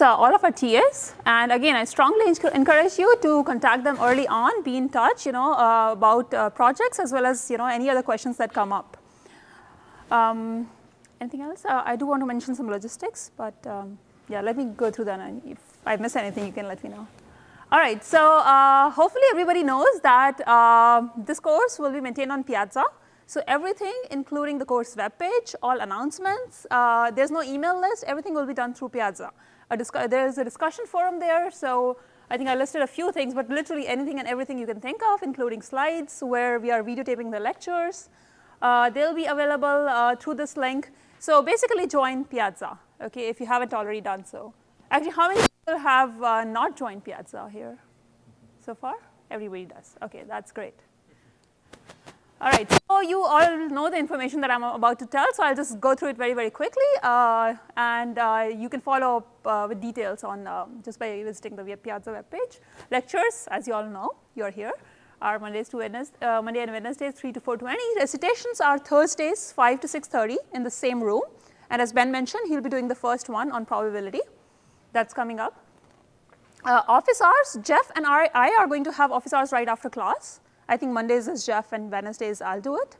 uh, all of our TAs. And again, I strongly encourage you to contact them early on, be in touch, you know, uh, about uh, projects as well as, you know, any other questions that come up. Um, anything else? Uh, I do want to mention some logistics, but um, yeah, let me go through that. And if I miss anything, you can let me know. All right, so uh, hopefully everybody knows that uh, this course will be maintained on Piazza. So everything, including the course webpage, all announcements, uh, there's no email list, everything will be done through Piazza. A there's a discussion forum there, so I think I listed a few things, but literally anything and everything you can think of, including slides where we are videotaping the lectures. Uh, they'll be available uh, through this link. So basically join Piazza, okay, if you haven't already done so. Actually, how many people have uh, not joined Piazza here so far? Everybody does. Okay, that's great. All right, so you all know the information that I'm about to tell, so I'll just go through it very, very quickly, uh, and uh, you can follow up uh, with details on um, just by visiting the Piazza webpage. Lectures, as you all know, you're here, are Mondays to Wednesdays, uh, Monday and Wednesdays, 3 to 4:20. Recitations are Thursdays, 5 to 6:30 in the same room, and as Ben mentioned, he'll be doing the first one on probability. That's coming up. Uh, office hours, Jeff and I are going to have office hours right after class. I think Mondays is Jeff and Wednesdays I'll do it.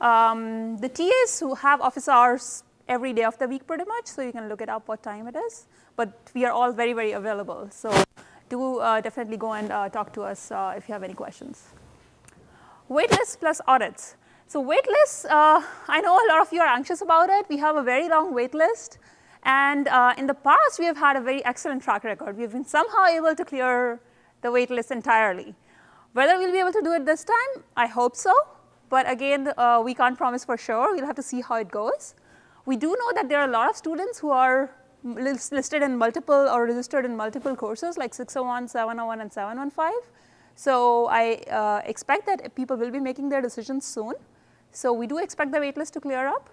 Um, the TAs who have office hours every day of the week pretty much, so you can look it up what time it is. But we are all very, very available. So do uh, definitely go and uh, talk to us uh, if you have any questions. Waitlist plus audits. So waitlist, uh, I know a lot of you are anxious about it. We have a very long waitlist. And uh, in the past, we have had a very excellent track record. We've been somehow able to clear the waitlist entirely. Whether we'll be able to do it this time, I hope so. But again, uh, we can't promise for sure. We'll have to see how it goes. We do know that there are a lot of students who are listed in multiple or registered in multiple courses like 601, 701, and 715. So I uh, expect that people will be making their decisions soon. So we do expect the waitlist to clear up.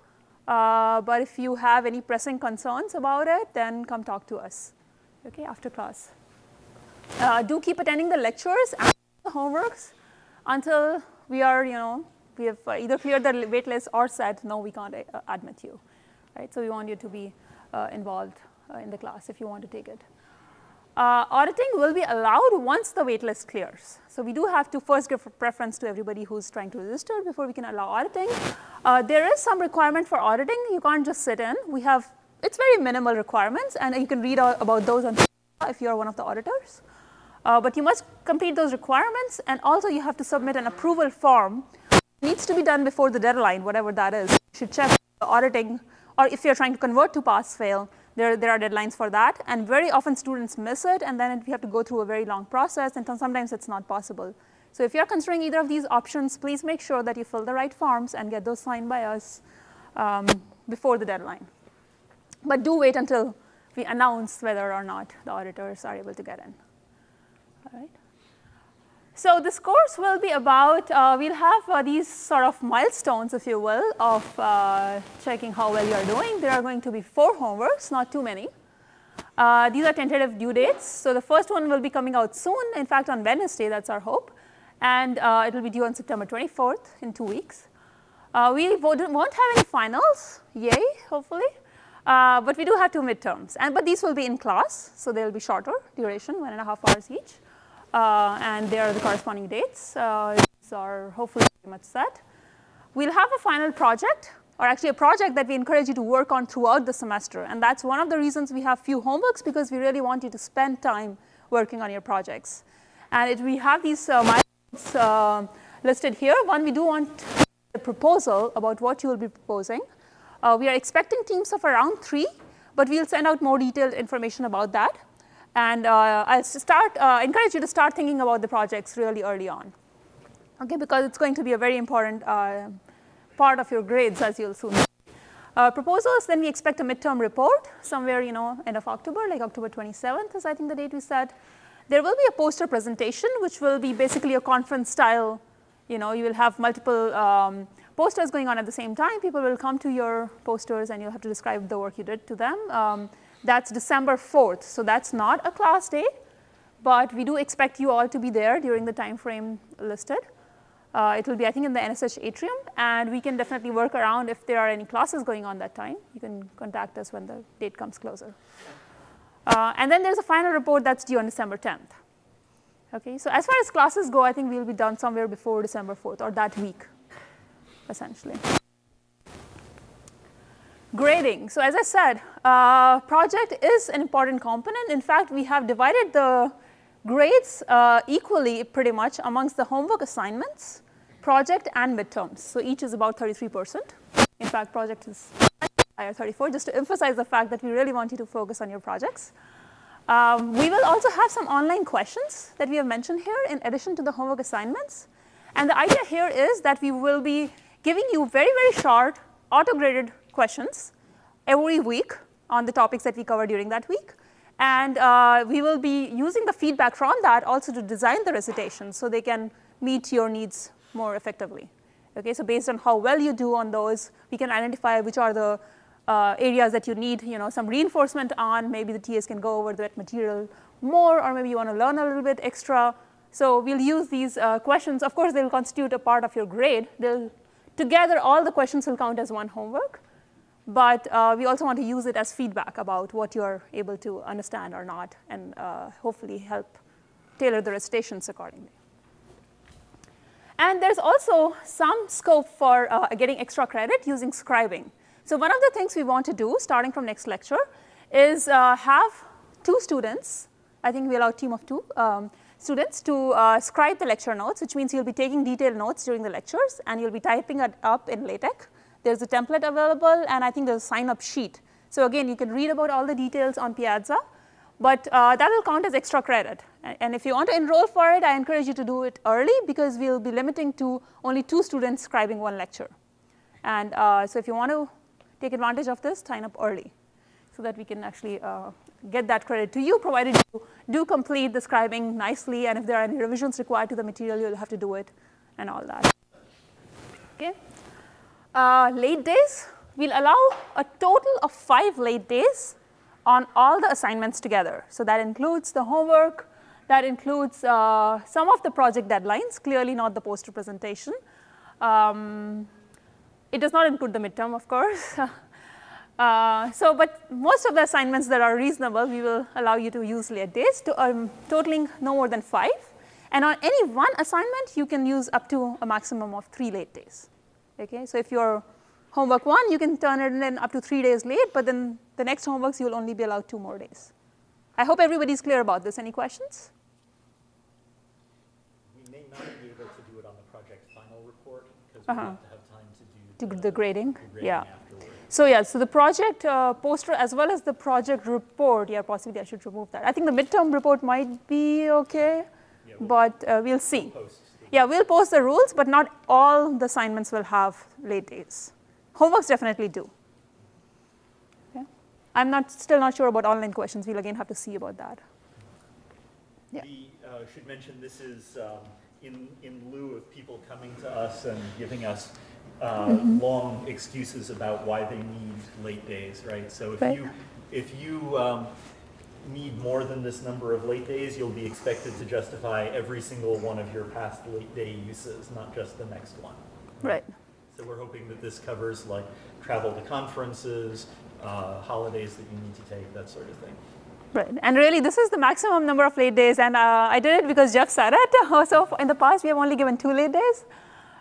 Uh, but if you have any pressing concerns about it, then come talk to us, okay, after class. Uh, do keep attending the lectures the homeworks until we are, you know, we have either cleared the waitlist or said, no, we can't uh, admit you, right? So we want you to be uh, involved uh, in the class if you want to take it. Uh, auditing will be allowed once the waitlist clears. So we do have to first give preference to everybody who's trying to register before we can allow auditing. Uh, there is some requirement for auditing. You can't just sit in. We have, it's very minimal requirements, and you can read about those on if you're one of the auditors. Uh, but you must complete those requirements, and also you have to submit an approval form. It needs to be done before the deadline, whatever that is. You should check the auditing, or if you're trying to convert to pass-fail, there, there are deadlines for that, and very often students miss it, and then we have to go through a very long process, and sometimes it's not possible. So if you're considering either of these options, please make sure that you fill the right forms and get those signed by us um, before the deadline. But do wait until we announce whether or not the auditors are able to get in. Right. So this course will be about, uh, we'll have uh, these sort of milestones, if you will, of uh, checking how well you're doing. There are going to be four homeworks, not too many. Uh, these are tentative due dates. So the first one will be coming out soon, in fact on Wednesday, that's our hope. And uh, it will be due on September 24th in two weeks. Uh, we won't have any finals, yay, hopefully. but we do have two midterms. And, but these will be in class, so they'll be shorter duration, one and a half hours each. Uh, and there are the corresponding dates. Uh, these are hopefully pretty much set. We'll have a final project, or actually a project that we encourage you to work on throughout the semester. And that's one of the reasons we have few homeworks, because we really want you to spend time working on your projects. And it, we have these uh, milestones uh, listed here. One, we do want a proposal about what you will be proposing. Uh, we are expecting teams of around three, but we'll send out more detailed information about that. And uh, I'll start, uh, encourage you to start thinking about the projects really early on, okay, because it's going to be a very important uh, part of your grades as you'll soon. Uh, proposals, then we expect a midterm report somewhere, you know, end of October, like October 27th is I think the date we said. There will be a poster presentation, which will be basically a conference style, you know, you will have multiple um, posters going on at the same time. People will come to your posters and you'll have to describe the work you did to them. Um, that's December 4th. So that's not a class day, but we do expect you all to be there during the time frame listed. Uh, it will be, I think, in the NSH atrium, and we can definitely work around if there are any classes going on that time. You can contact us when the date comes closer. Uh, and then there's a final report that's due on December 10th. Okay, so as far as classes go, I think we'll be done somewhere before December 4th or that week, essentially. Grading. So as I said, uh, project is an important component. In fact, we have divided the grades uh, equally pretty much amongst the homework assignments, project and midterms. So each is about 33%. In fact, project is higher 34, just to emphasize the fact that we really want you to focus on your projects. Um, we will also have some online questions that we have mentioned here in addition to the homework assignments. And the idea here is that we will be giving you very, very short auto-graded questions every week on the topics that we cover during that week. And uh, we will be using the feedback from that also to design the recitations so they can meet your needs more effectively. Okay, so based on how well you do on those, we can identify which are the uh, areas that you need you know, some reinforcement on. Maybe the TAs can go over that material more, or maybe you want to learn a little bit extra. So we'll use these uh, questions. Of course, they'll constitute a part of your grade. They'll, together, all the questions will count as one homework. But uh, we also want to use it as feedback about what you're able to understand or not, and uh, hopefully help tailor the recitations accordingly. And there's also some scope for uh, getting extra credit using scribing. So one of the things we want to do, starting from next lecture, is uh, have two students, I think we allow a team of two um, students to uh, scribe the lecture notes, which means you'll be taking detailed notes during the lectures, and you'll be typing it up in LaTeX. There's a template available, and I think there's a sign-up sheet. So again, you can read about all the details on Piazza, but uh, that will count as extra credit. And if you want to enroll for it, I encourage you to do it early because we'll be limiting to only two students scribing one lecture. And uh, so if you want to take advantage of this, sign up early so that we can actually uh, get that credit to you, provided you do complete the scribing nicely, and if there are any revisions required to the material, you'll have to do it and all that. Okay. Uh, late days, we'll allow a total of five late days on all the assignments together. So that includes the homework, that includes uh, some of the project deadlines, clearly not the poster presentation. Um, it does not include the midterm, of course. uh, so, but most of the assignments that are reasonable, we will allow you to use late days to um, totaling no more than five. And on any one assignment, you can use up to a maximum of three late days. Okay, so if your homework one, you can turn it in up to three days late, but then the next homeworks, you'll only be allowed two more days. I hope everybody's clear about this. Any questions? We may not be able to do it on the project final report because Uh-huh. we have to have time to do To the the grading, grading yeah. afterwards. So yeah, so the project uh, poster as well as the project report, yeah, possibly I should remove that. I think the midterm report might be okay, Yeah, we'll but uh, we'll see. post the- Yeah, we'll post the rules, but not all the assignments will have late days. Homeworks definitely do. Okay. I'm not, still not sure about online questions. We'll again have to see about that. Yeah. We uh, should mention this is um, in, in lieu of people coming to us and giving us uh, Mm-hmm. long excuses about why they need late days, right? So if Right. you, if you um, need more than this number of late days, you'll be expected to justify every single one of your past late day uses, not just the next one. Right. So we're hoping that this covers like travel to conferences, uh, holidays that you need to take, that sort of thing. Right, and really this is the maximum number of late days and uh, I did it because Jeff said it. So in the past we have only given two late days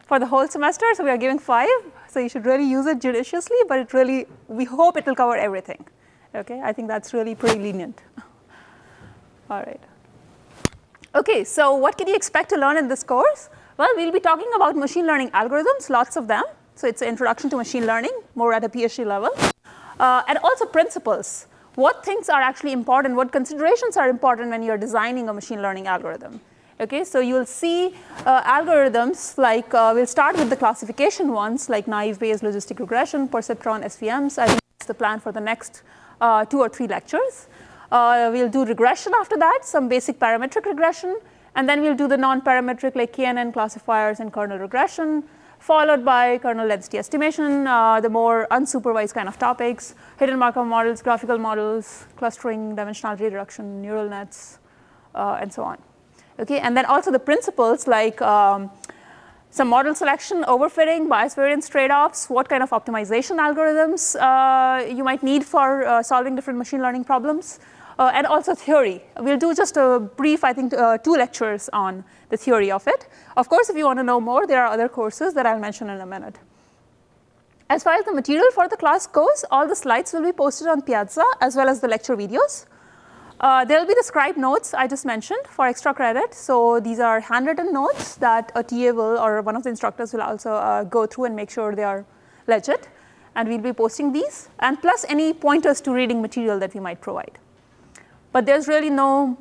for the whole semester, so we are giving five. So you should really use it judiciously, but it really, we hope it will cover everything. Okay, I think that's really pretty lenient. All right. Okay, so what can you expect to learn in this course? Well, we'll be talking about machine learning algorithms, lots of them. So it's an introduction to machine learning, more at a PhD level. Uh, and also principles. What things are actually important, what considerations are important when you're designing a machine learning algorithm. Okay, so you'll see uh, algorithms like, uh, we'll start with the classification ones like naive Bayes logistic regression, perceptron, SVMs. I think that's the plan for the next uh, two or three lectures. Uh, we'll do regression after that, some basic parametric regression, and then we'll do the non-parametric like KNN classifiers and kernel regression, followed by kernel density estimation, uh, the more unsupervised kind of topics, hidden Markov models, graphical models, clustering, dimensionality reduction, neural nets, uh, and so on. Okay, and then also the principles like um, some model selection, overfitting, bias variance trade-offs, what kind of optimization algorithms uh, you might need for uh, solving different machine learning problems, uh, and also theory. We'll do just a brief, I think, uh, two lectures on the theory of it. Of course, if you want to know more, there are other courses that I'll mention in a minute. As far as the material for the class goes, all the slides will be posted on Piazza as well as the lecture videos. Uh, there will be the scribe notes I just mentioned for extra credit. So these are handwritten notes that a TA will or one of the instructors will also uh, go through and make sure they are legit. And we'll be posting these and plus any pointers to reading material that we might provide. But there's really no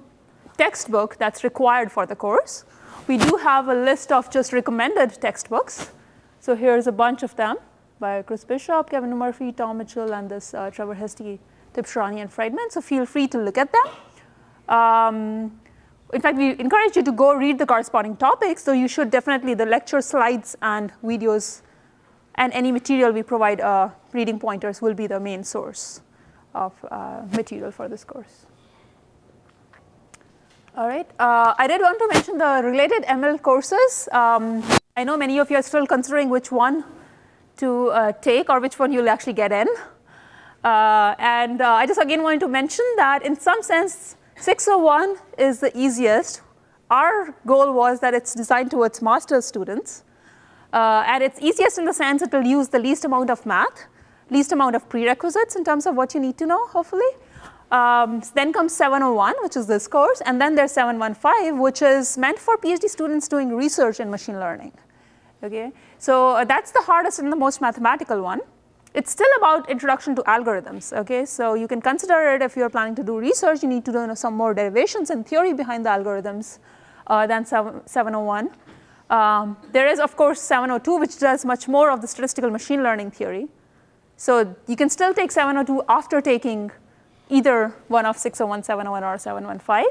textbook that's required for the course. We do have a list of just recommended textbooks. So here's a bunch of them by Chris Bishop, Kevin Murphy, Tom Mitchell, and this uh, Trevor Hastie Tibshirani and Friedman, so feel free to look at them. Um, in fact, we encourage you to go read the corresponding topics, so you should definitely, the lecture slides and videos and any material we provide uh, reading pointers will be the main source of uh, material for this course. All right, uh, I did want to mention the related ML courses. Um, I know many of you are still considering which one to uh, take or which one you'll actually get in. Uh, and uh, I just again wanted to mention that in some sense, 601 is the easiest. Our goal was that it's designed towards master's students. Uh, and it's easiest in the sense it will use the least amount of math, least amount of prerequisites in terms of what you need to know, hopefully. Um, then comes 701, which is this course, and then there's 715, which is meant for PhD students doing research in machine learning. Okay, so uh, that's the hardest and the most mathematical one. It's still about introduction to algorithms, okay? So you can consider it if you're planning to do research, you need to know, some more derivations and theory behind the algorithms uh, than 701. Um, there is, of course, 702, which does much more of the statistical machine learning theory. So you can still take 702 after taking either one of 601, 701, or 715.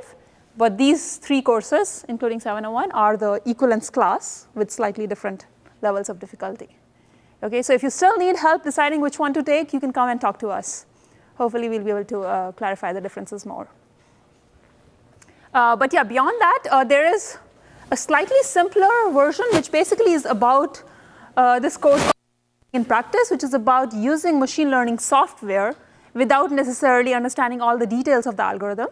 But these three courses, including 701, are the equivalence class with slightly different levels of difficulty. Okay, so if you still need help deciding which one to take, you can come and talk to us. Hopefully, we'll be able to uh, clarify the differences more. Uh, but yeah, beyond that, uh, there is a slightly simpler version, which basically is about uh, this course in practice, which is about using machine learning software without necessarily understanding all the details of the algorithm.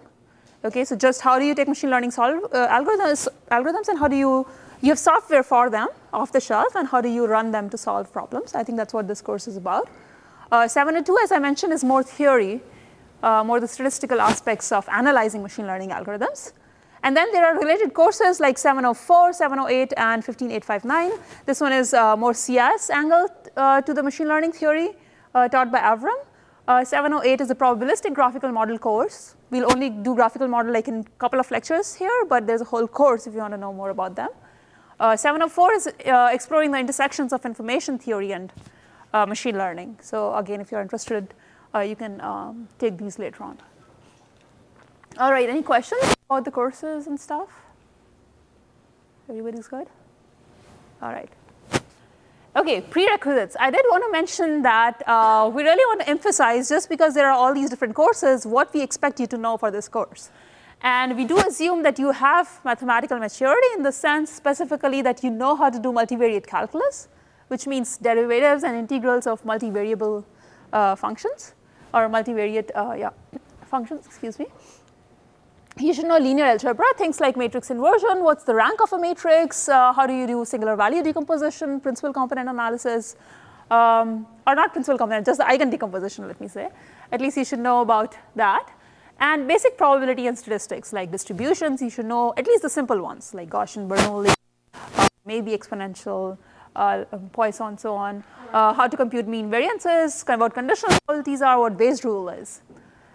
Okay, so just how do you take machine learning solve, uh, algorithms, algorithms and how do you you have software for them off the shelf, and how do you run them to solve problems? I think that's what this course is about. Uh, 702, as I mentioned, is more theory, uh, more the statistical aspects of analyzing machine learning algorithms. And then there are related courses like 704, 708, and 15859. This one is uh, more CS angle uh, to the machine learning theory uh, taught by Avrim. Uh, 708 is a probabilistic graphical model course. We'll only do graphical model like in a couple of lectures here, but there's a whole course if you want to know more about them. Uh, 704 is uh, exploring the intersections of information theory and uh, machine learning. So again, if you're interested, uh, you can um, take these later on. All right, any questions about the courses and stuff? Everybody's good? All right. Okay, prerequisites. I did want to mention that uh, we really want to emphasize, just because there are all these different courses, what we expect you to know for this course. And we do assume that you have mathematical maturity in the sense specifically that you know how to do multivariate calculus, which means derivatives and integrals of multivariable uh, functions or multivariate uh, yeah, functions, excuse me. You should know linear algebra, things like matrix inversion, what's the rank of a matrix, uh, how do you do singular value decomposition, principal component analysis, um, or not principal component, just the eigen decomposition, let me say. At least you should know about that. And basic probability and statistics like distributions, you should know at least the simple ones like Gaussian, Bernoulli, uh, maybe exponential, uh, um, Poisson, so on. Uh, how to compute mean variances, kind of what conditional probabilities are, what Bayes rule is.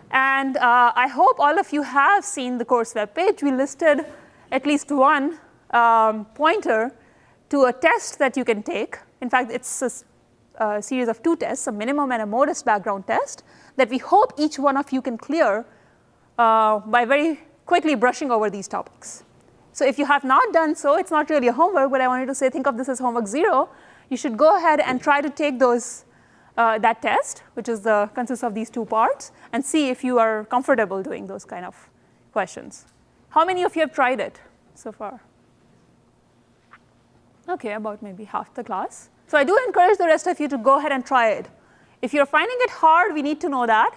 And uh, I hope all of you have seen the course web page. We listed at least one um, pointer to a test that you can take. In fact, it's a, a series of two tests, a minimum and a modest background test that we hope each one of you can clear uh, by very quickly brushing over these topics. So if you have not done so, it's not really a homework, but I wanted to say think of this as homework zero. You should go ahead and try to take those, uh, that test, which is the consists of these two parts, and see if you are comfortable doing those kind of questions. How many of you have tried it so far? Okay, about maybe half the class. So I do encourage the rest of you to go ahead and try it. If you're finding it hard, we need to know that.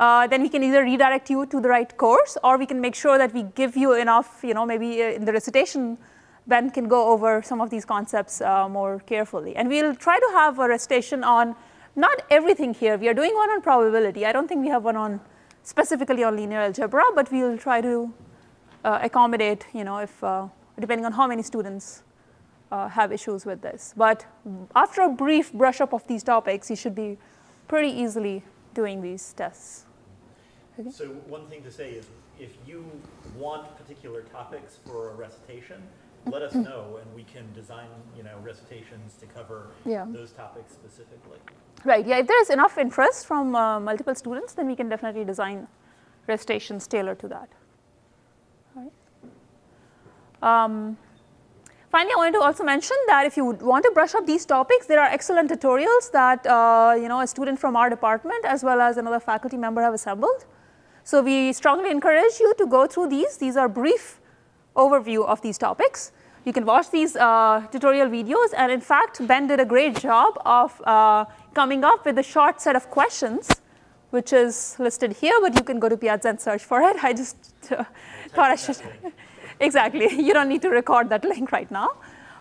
Uh, then we can either redirect you to the right course or we can make sure that we give you enough, you know, maybe uh, in the recitation, Ben can go over some of these concepts uh, more carefully. And we'll try to have a recitation on not everything here. We are doing one on probability. I don't think we have one on specifically on linear algebra, but we'll try to uh, accommodate, you know, if uh, depending on how many students uh, have issues with this. But after a brief brush up of these topics, you should be pretty easily doing these tests. Okay. So one thing to say is if you want particular topics for a recitation, let us know and we can design, you know, recitations to cover yeah. those topics specifically. Right, yeah, if there's enough interest from uh, multiple students, then we can definitely design recitations tailored to that. All right. Um, finally, I wanted to also mention that if you want to brush up these topics, there are excellent tutorials that uh, you know a student from our department as well as another faculty member have assembled. So we strongly encourage you to go through these. These are brief overview of these topics. You can watch these uh, tutorial videos, and in fact, Ben did a great job of uh, coming up with a short set of questions, which is listed here, but you can go to Piazza and search for it. I just uh, thought I should. exactly. You don't need to record that link right now.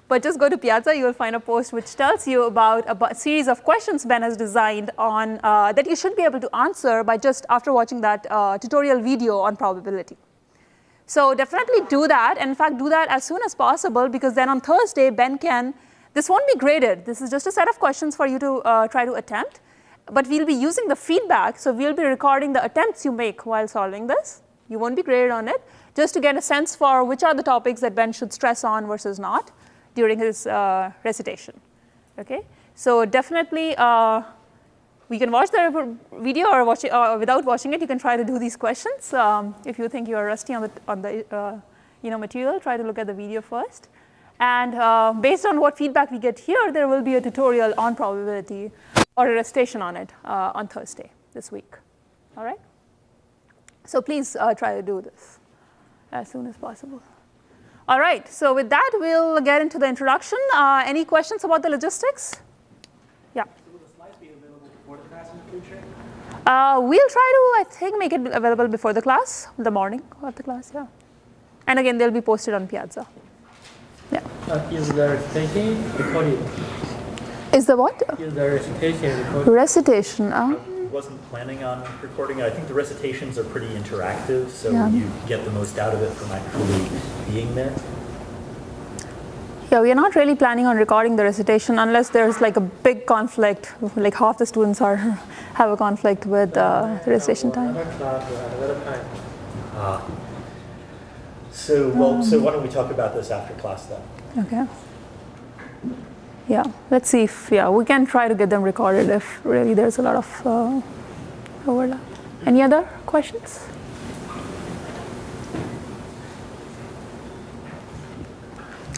But just go to Piazza, you will find a post which tells you about a series of questions Ben has designed on uh, that you should be able to answer by just after watching that uh, tutorial video on probability. So definitely do that, and in fact do that as soon as possible because then on Thursday Ben can, this won't be graded, this is just a set of questions for you to uh, try to attempt, but we'll be using the feedback, so we'll be recording the attempts you make while solving this. You won't be graded on it, just to get a sense for which are the topics that Ben should stress on versus not during his uh, recitation. Okay, so definitely uh, we can watch the video or watch it uh, without watching it. You can try to do these questions. Um, if you think you are rusty on the on the uh, you know material, try to look at the video first. And uh, based on what feedback we get here, there will be a tutorial on probability or a recitation on it uh, on Thursday this week. All right. So please uh, try to do this as soon as possible. All right, so with that, we'll get into the introduction. Uh, any questions about the logistics? Yeah. So will the slides be available before the class in the future? Uh, we'll try to, I think, make it available before the class, the morning of the class, yeah. And again, they'll be posted on Piazza. Yeah. Uh, is the recitation recorded? Is the what? Is the recitation recorded? Recitation, uh, wasn't planning on recording it. I think the recitations are pretty interactive, so yeah. you get the most out of it from actually being there. Yeah, we are not really planning on recording the recitation unless there's like a big conflict, like half the students are have a conflict with uh, the recitation time. Uh, so, well, um, so why don't we talk about this after class then? Okay. Yeah, let's see if, yeah, we can try to get them recorded if really there's a lot of uh, overlap. Any other questions?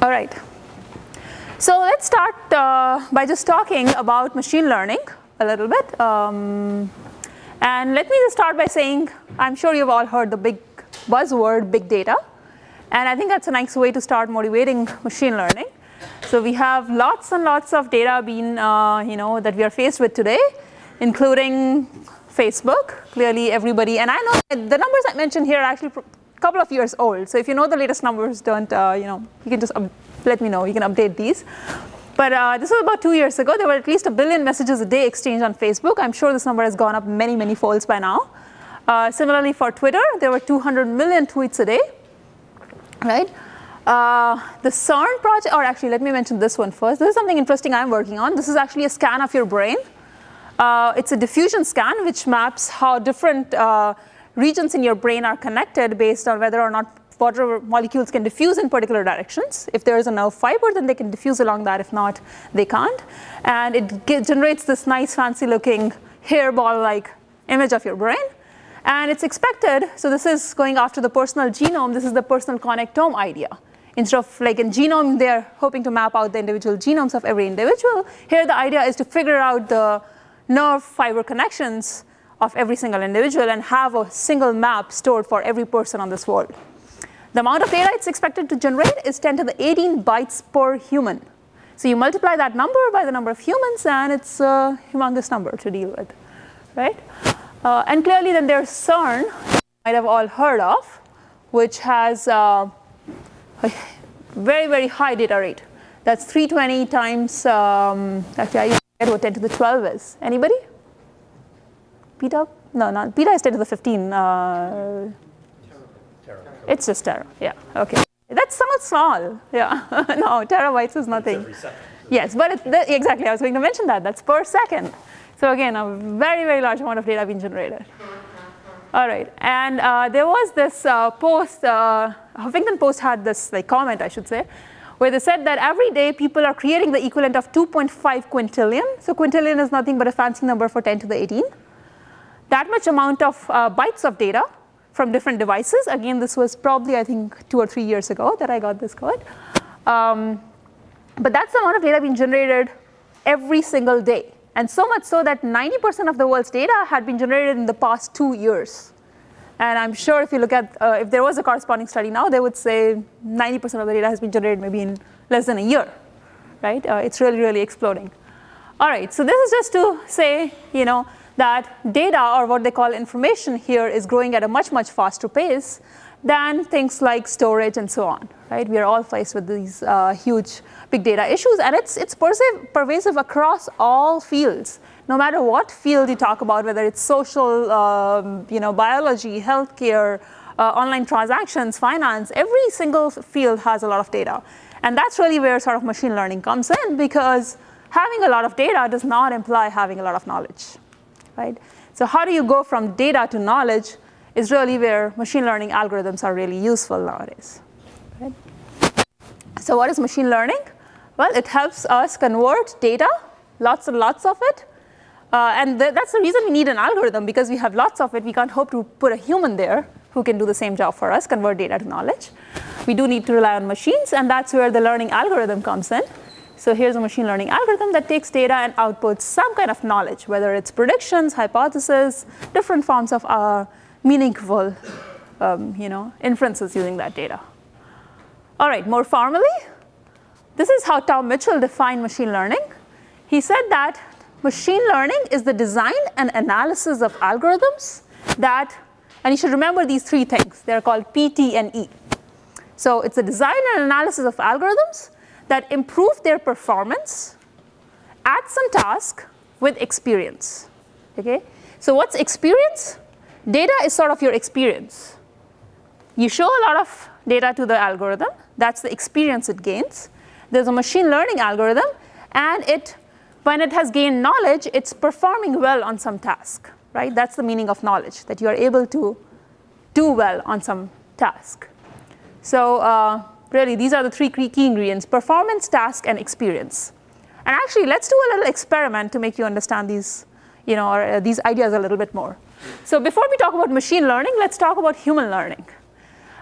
All right. So let's start uh, by just talking about machine learning a little bit. Um, and let me just start by saying, I'm sure you've all heard the big buzzword, big data. And I think that's a nice way to start motivating machine learning. So we have lots and lots of data being, uh, you know, that we are faced with today, including Facebook, clearly everybody, and I know the numbers I mentioned here are actually a couple of years old. So if you know the latest numbers, don't, uh, you know, you can just let me know, you can update these. But uh, this was about two years ago. There were at least a billion messages a day exchanged on Facebook. I'm sure this number has gone up many, many folds by now. Uh, similarly for Twitter, there were 200 million tweets a day, right? Uh, the CERN project, or actually let me mention this one first. This is something interesting I'm working on. This is actually a scan of your brain. Uh, it's a diffusion scan which maps how different uh, regions in your brain are connected based on whether or not water molecules can diffuse in particular directions. If there is a nerve fiber, then they can diffuse along that. If not, they can't. And it generates this nice fancy looking hairball-like image of your brain. And it's expected, so this is going after the personal genome, this is the personal connectome idea. Instead of like in genome, they're hoping to map out the individual genomes of every individual. Here the idea is to figure out the nerve fiber connections of every single individual and have a single map stored for every person on this world. The amount of data it's expected to generate is 10 to the 18 bytes per human. So you multiply that number by the number of humans and it's a humongous number to deal with, right? Uh, and clearly then there's CERN, you might have all heard of, which has uh, very, very high data rate. That's 320 times, um, actually I forget what 10 to the 12 is. Anybody? Peta? No, not, peta is 10 to the 15. Uh. It's just tera, yeah, okay. That's somewhat small, yeah. no, terabytes is nothing. Yes, but it, exactly, I was going to mention that. That's per second. So again, a very, very large amount of data being generated. All right, and uh, there was this uh, post, uh, Huffington Post had this like comment, I should say, where they said that every day people are creating the equivalent of 2.5 quintillion. So quintillion is nothing but a fancy number for 10 to the 18. That much amount of uh, bytes of data from different devices. Again, this was probably, I think, two or three years ago that I got this code. Um, but that's the amount of data being generated every single day. And so much so that 90% of the world's data had been generated in the past two years. And I'm sure if you look at, uh, if there was a corresponding study now, they would say 90% of the data has been generated maybe in less than a year, right? Uh, it's really, really exploding. All right, so this is just to say, you know, that data or what they call information here is growing at a much, much faster pace than things like storage and so on, right? We are all faced with these uh, huge big data issues, and it's, it's pervasive across all fields. No matter what field you talk about, whether it's social, um, you know, biology, healthcare, uh, online transactions, finance, every single field has a lot of data. And that's really where sort of machine learning comes in because having a lot of data does not imply having a lot of knowledge, right? So how do you go from data to knowledge is really where machine learning algorithms are really useful nowadays. Right? So what is machine learning? Well, it helps us convert data, lots and lots of it. Uh, and th that's the reason we need an algorithm, because we have lots of it. We can't hope to put a human there who can do the same job for us, convert data to knowledge. We do need to rely on machines, and that's where the learning algorithm comes in. So here's a machine learning algorithm that takes data and outputs some kind of knowledge, whether it's predictions, hypotheses, different forms of uh, meaningful um, you know, inferences using that data. All right, more formally, this is how Tom Mitchell defined machine learning. He said that machine learning is the design and analysis of algorithms that, and you should remember these three things. They're called P, T, and E. So it's the design and analysis of algorithms that improve their performance at some task with experience. Okay? So what's experience? Data is sort of your experience. You show a lot of data to the algorithm. That's the experience it gains there's a machine learning algorithm, and it, when it has gained knowledge, it's performing well on some task, right? That's the meaning of knowledge, that you are able to do well on some task. So uh, really, these are the three key ingredients, performance, task, and experience. And actually, let's do a little experiment to make you understand these, you know, or, uh, these ideas a little bit more. So before we talk about machine learning, let's talk about human learning.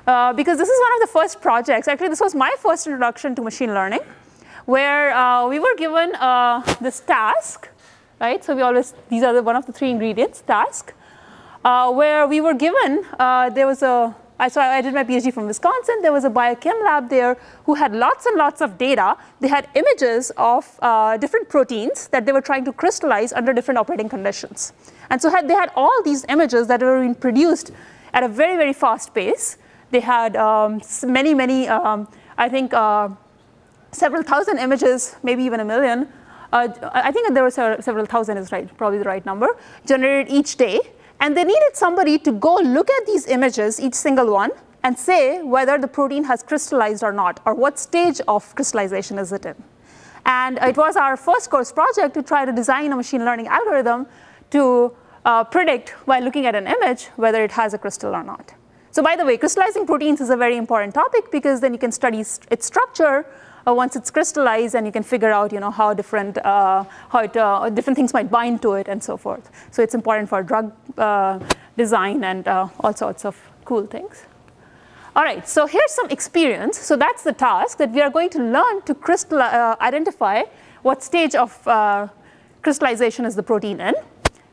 Uh, because this is one of the first projects. Actually, this was my first introduction to machine learning, where uh, we were given uh, this task, right? So we always, these are the, one of the three ingredients, task, uh, where we were given, uh, there was a, I, so I did my PhD from Wisconsin. There was a biochem lab there who had lots and lots of data. They had images of different proteins that they were trying to crystallize under different operating conditions. And so had, they had all these images that were being produced at a very, very fast pace. They had um, many, many, um, I think, uh, several thousand images, maybe even a million. Uh, I think there were several thousand is right, probably the right number, generated each day. And they needed somebody to go look at these images, each single one, and say whether the protein has crystallized or not, or what stage of crystallization is it in. And it was our first course project to try to design a machine learning algorithm to uh, predict, while looking at an image, whether it has a crystal or not. So by the way, crystallizing proteins is a very important topic because then you can study its structure once it's crystallized and you can figure out you know, how, different, uh, how it, uh, different things might bind to it and so forth. So it's important for drug uh, design and uh, all sorts of cool things. All right, so here's some experience. So that's the task that we are going to learn to crystal, uh, identify what stage of crystallization is the protein in.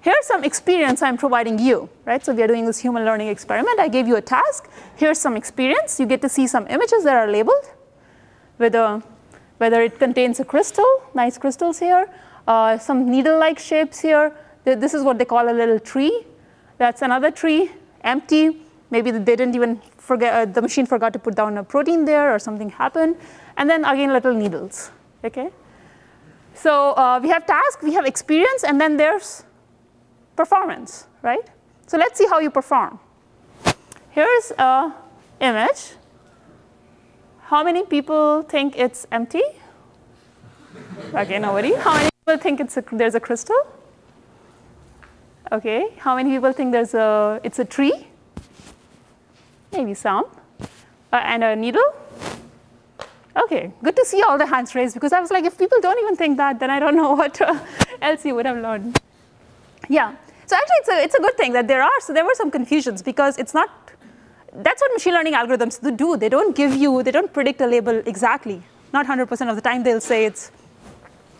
Here's some experience I'm providing you, right? So we are doing this human learning experiment. I gave you a task. Here's some experience. You get to see some images that are labeled a, whether it contains a crystal, nice crystals here, uh, some needle-like shapes here. This is what they call a little tree. That's another tree, empty. Maybe they didn't even forget, uh, the machine forgot to put down a protein there or something happened. And then again, little needles, okay? So uh, we have task, we have experience, and then there's performance, right? So let's see how you perform. Here's a image. How many people think it's empty? Okay, nobody. How many people think it's a, there's a crystal? Okay, how many people think there's a, it's a tree? Maybe some. Uh, and a needle? Okay, good to see all the hands raised because I was like, if people don't even think that, then I don't know what uh, else you would have learned. Yeah, so actually it's a, it's a good thing that there are, so there were some confusions because it's not, that's what machine learning algorithms do. They don't give you, they don't predict a label exactly. Not 100% of the time they'll say it's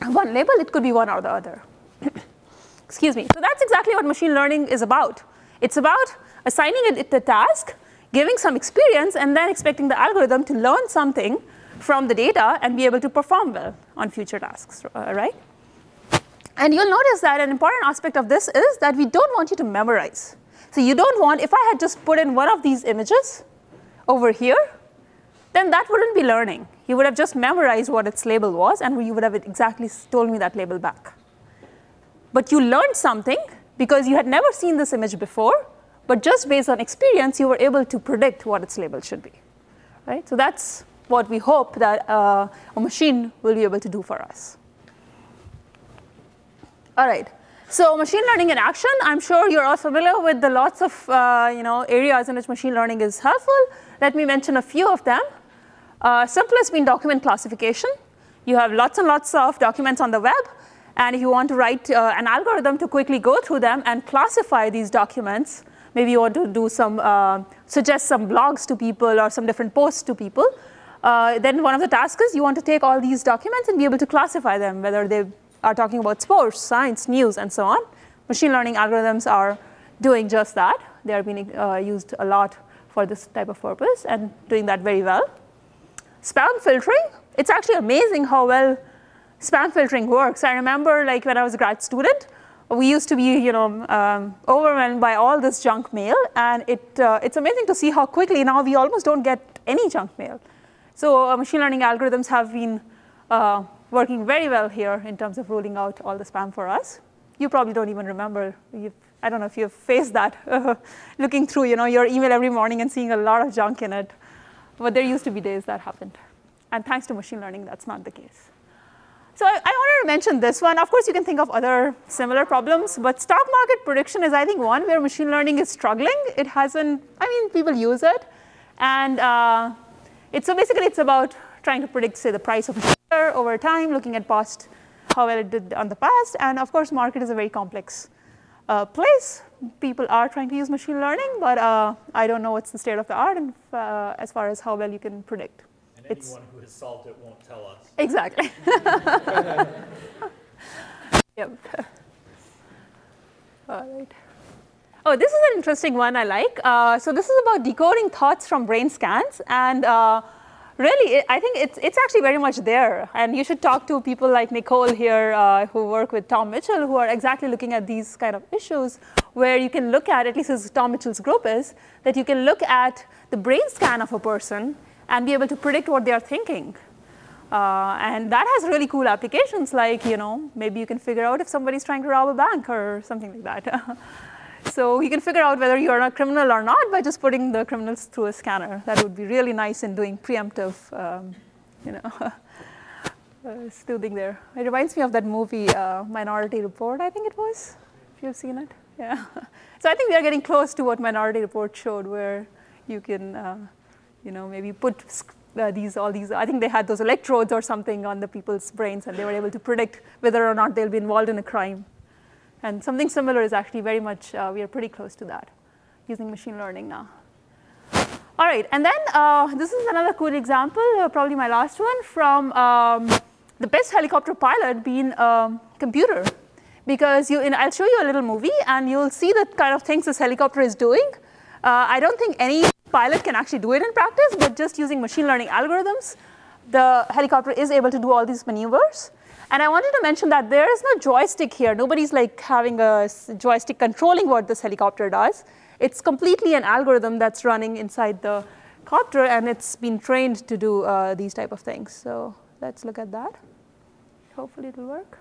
one label, it could be one or the other. Excuse me. So that's exactly what machine learning is about. It's about assigning it a task, giving some experience, and then expecting the algorithm to learn something from the data and be able to perform well on future tasks, uh, right? And you'll notice that an important aspect of this is that we don't want you to memorize. So you don't want, if I had just put in one of these images over here, then that wouldn't be learning. You would have just memorized what its label was, and you would have exactly told me that label back. But you learned something because you had never seen this image before, but just based on experience, you were able to predict what its label should be. Right? So that's what we hope that uh, a machine will be able to do for us. All right. So machine learning in action, I'm sure you're all familiar with the lots of uh, you know, areas in which machine learning is helpful. Let me mention a few of them. Uh, simplest being document classification. You have lots and lots of documents on the web. And if you want to write uh, an algorithm to quickly go through them and classify these documents, maybe you want to do some, uh, suggest some blogs to people or some different posts to people, uh, then one of the tasks is you want to take all these documents and be able to classify them, whether they are talking about sports, science, news, and so on. Machine learning algorithms are doing just that. They are being uh, used a lot for this type of purpose and doing that very well. Spam filtering, it's actually amazing how well spam filtering works. I remember like when I was a grad student, we used to be you know, um, overwhelmed by all this junk mail, and it, uh, it's amazing to see how quickly now we almost don't get any junk mail. So uh, machine learning algorithms have been uh, working very well here in terms of ruling out all the spam for us. You probably don't even remember. You've, I don't know if you've faced that, looking through you know, your email every morning and seeing a lot of junk in it. But there used to be days that happened. And thanks to machine learning, that's not the case. So I, I, wanted to mention this one. Of course, you can think of other similar problems, but stock market prediction is, I think, one where machine learning is struggling. It hasn't, I mean, people use it. And uh, it's, so basically, it's about trying to predict, say, the price of a share over time, looking at past, how well it did on the past. And of course, market is a very complex uh, place. People are trying to use machine learning, but uh, I don't know what's the state of the art and, uh, as far as how well you can predict. And it's, anyone who has solved it won't tell us. Exactly. yep. All right. Oh, this is an interesting one I like. Uh, so this is about decoding thoughts from brain scans. And uh, really, I think it's, it's actually very much there. And you should talk to people like Nicole here uh, who work with Tom Mitchell who are exactly looking at these kind of issues where you can look at, at least as Tom Mitchell's group is, that you can look at the brain scan of a person and be able to predict what they are thinking. Uh, and that has really cool applications like, you know, maybe you can figure out if somebody's trying to rob a bank or something like that. So you can figure out whether you're a criminal or not by just putting the criminals through a scanner. That would be really nice in doing preemptive, um, you know, uh, sleuthing there. It reminds me of that movie, uh, Minority Report, I think it was, if you've seen it. Yeah. so I think we are getting close to what Minority Report showed, where you can, uh, you know, maybe put uh, these, all these, I think they had those electrodes or something on the people's brains, and they were able to predict whether or not they'll be involved in a crime. And something similar is actually very much, uh, we are pretty close to that using machine learning now. All right, and then uh, this is another cool example, uh, probably my last one, from um, the best helicopter pilot being a computer. Because you, in, I'll show you a little movie, and you'll see the kind of things this helicopter is doing. Uh, I don't think any pilot can actually do it in practice, but just using machine learning algorithms, the helicopter is able to do all these maneuvers. And I wanted to mention that there is no joystick here. Nobody's like having a joystick controlling what this helicopter does. It's completely an algorithm that's running inside the copter, and it's been trained to do uh, these type of things. So let's look at that. Hopefully it will work.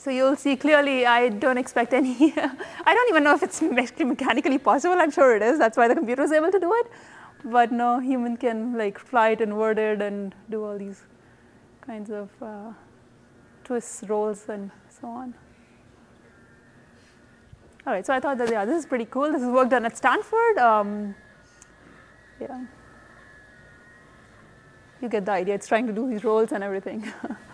So you'll see clearly I don't expect any, I don't even know if it's mechanically possible. I'm sure it is. That's why the computer is able to do it. But no human can like fly it inverted and do all these kinds of uh, twists, rolls, and so on. All right, so I thought that yeah, this is pretty cool. This is work done at Stanford. Um, yeah, you get the idea. It's trying to do these rolls and everything.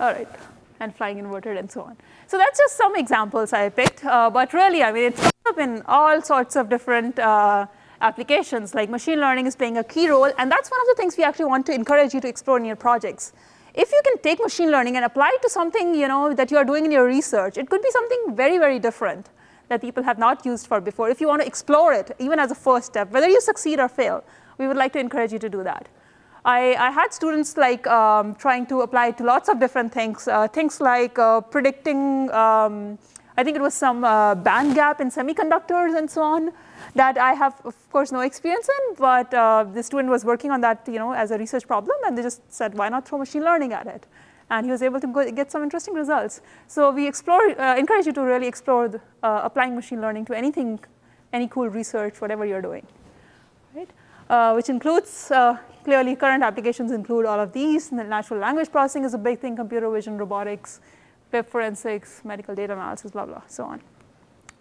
All right, and flying inverted and so on. So that's just some examples I picked, uh, but really, I mean, it's up in all sorts of different uh, applications, like machine learning is playing a key role, and that's one of the things we actually want to encourage you to explore in your projects. If you can take machine learning and apply it to something you know, that you are doing in your research, it could be something very, very different that people have not used for before. If you want to explore it, even as a first step, whether you succeed or fail, we would like to encourage you to do that. I, I had students like um, trying to apply to lots of different things, uh, things like uh, predicting, um, I think it was some uh, band gap in semiconductors and so on that I have, of course, no experience in, but uh, the student was working on that you know, as a research problem, and they just said, why not throw machine learning at it? And he was able to get some interesting results. So we explore, uh, encourage you to really explore the, uh, applying machine learning to anything, any cool research, whatever you're doing, right? Which includes Clearly, current applications include all of these. natural language processing is a big thing, computer vision, robotics, web forensics, medical data analysis, blah, blah, so on.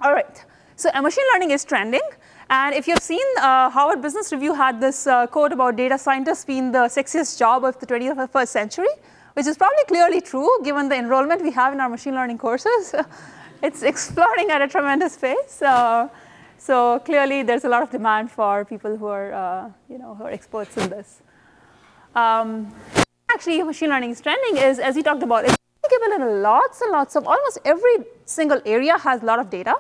All right, so machine learning is trending. And if you've seen uh, Harvard Business Review had this uh, quote about data scientists being the sexiest job of the 21st century, which is probably clearly true given the enrollment we have in our machine learning courses. it's exploding at a tremendous pace. Uh, so clearly, there's a lot of demand for people who are, uh, you know, who are experts in this. Um, actually, machine learning is trending is, as you talked about, it's applicable in lots and lots of, almost every single area has a lot of data,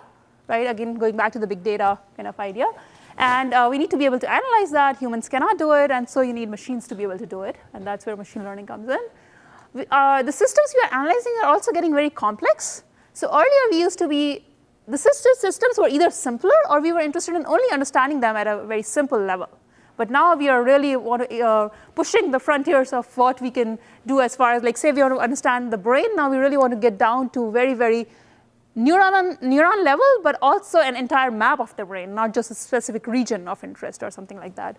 right? Again, going back to the big data kind of idea. And uh, we need to be able to analyze that. Humans cannot do it, and so you need machines to be able to do it. And that's where machine learning comes in. We, uh, the systems we are analyzing are also getting very complex. So earlier, we used to be the systems were either simpler or we were interested in only understanding them at a very simple level. But now we are really uh, pushing the frontiers of what we can do as far as, like, say, we want to understand the brain. Now we really want to get down to very, very neuron, neuron level, but also an entire map of the brain, not just a specific region of interest or something like that.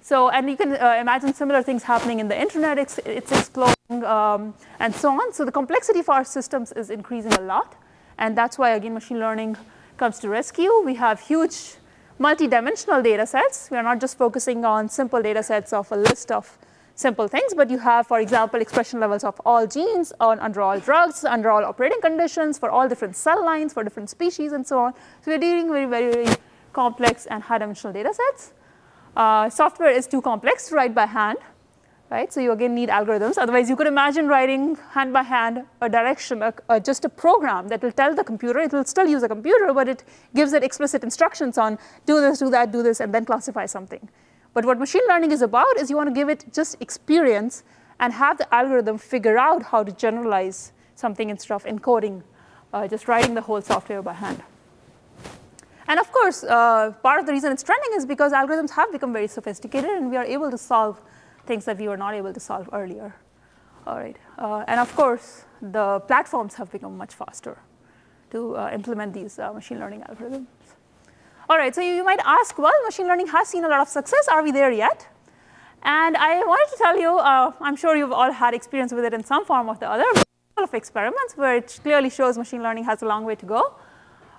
So, and you can uh, imagine similar things happening in the internet. It's, it's exploding um, and so on. So the complexity of our systems is increasing a lot. And that's why, again, machine learning comes to rescue. We have huge multi-dimensional data sets. We are not just focusing on simple data sets of a list of simple things, but you have, for example, expression levels of all genes on, under all drugs, under all operating conditions, for all different cell lines, for different species, and so on. So we're dealing with very, very complex and high-dimensional data sets. Uh, software is too complex to write by hand right? So you again need algorithms. Otherwise, you could imagine writing hand by hand a direction, a, a, just a program that will tell the computer. It will still use a computer, but it gives it explicit instructions on do this, do that, do this, and then classify something. But what machine learning is about is you want to give it just experience and have the algorithm figure out how to generalize something instead of encoding, uh, just writing the whole software by hand. And of course, uh, part of the reason it's trending is because algorithms have become very sophisticated and we are able to solve things that we were not able to solve earlier. All right, uh, and of course, the platforms have become much faster to uh, implement these uh, machine learning algorithms. All right, so you, you, might ask, well, machine learning has seen a lot of success. Are we there yet? And I wanted to tell you, uh, I'm sure you've all had experience with it in some form or the other, a couple of experiments where it clearly shows machine learning has a long way to go.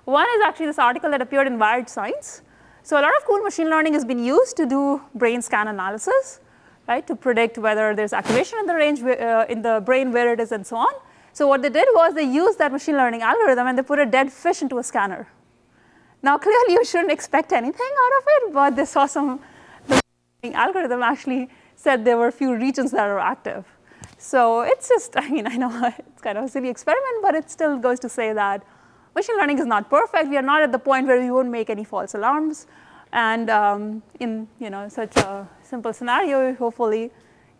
One is actually this article that appeared in Wired Science. So a lot of cool machine learning has been used to do brain scan analysis right, to predict whether there's activation in the range uh, in the brain where it is and so on. So what they did was they used that machine learning algorithm and they put a dead fish into a scanner. Now clearly you shouldn't expect anything out of it, but they saw some the algorithm actually said there were a few regions that are active. So it's just, I mean, I know it's kind of a silly experiment, but it still goes to say that machine learning is not perfect. We are not at the point where we won't make any false alarms. And um, in you know such a simple scenario, hopefully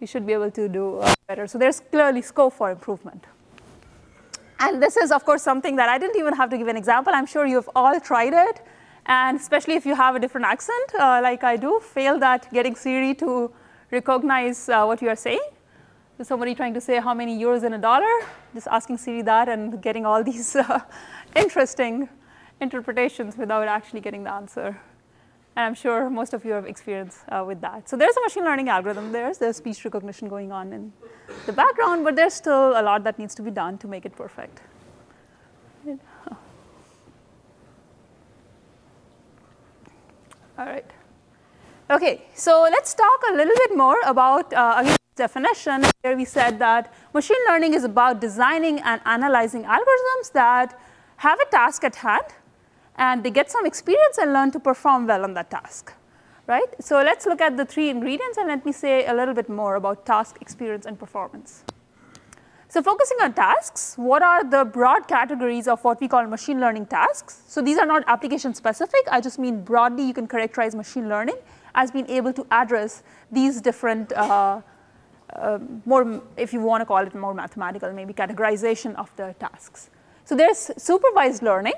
you should be able to do uh, better. So there's clearly scope for improvement. And this is, of course, something that I didn't even have to give an example. I'm sure you've all tried it. And especially if you have a different accent, uh, like I do, failed at getting Siri to recognize uh, what you are saying. So somebody trying to say how many euros in a dollar, just asking Siri that and getting all these uh, interesting interpretations without actually getting the answer. And I'm sure most of you have experience uh, with that. So there's a machine learning algorithm there. There's speech recognition going on in the background, but there's still a lot that needs to be done to make it perfect. All right. Okay, so let's talk a little bit more about, uh, again, definition where we said that machine learning is about designing and analyzing algorithms that have a task at hand and they get some experience and learn to perform well on that task, right? So let's look at the three ingredients and let me say a little bit more about task, experience, and performance. So focusing on tasks, what are the broad categories of what we call machine learning tasks? So these are not application specific, I just mean broadly you can characterize machine learning as being able to address these different uh, uh, more, if you want to call it more mathematical, maybe categorization of the tasks. So there's supervised learning,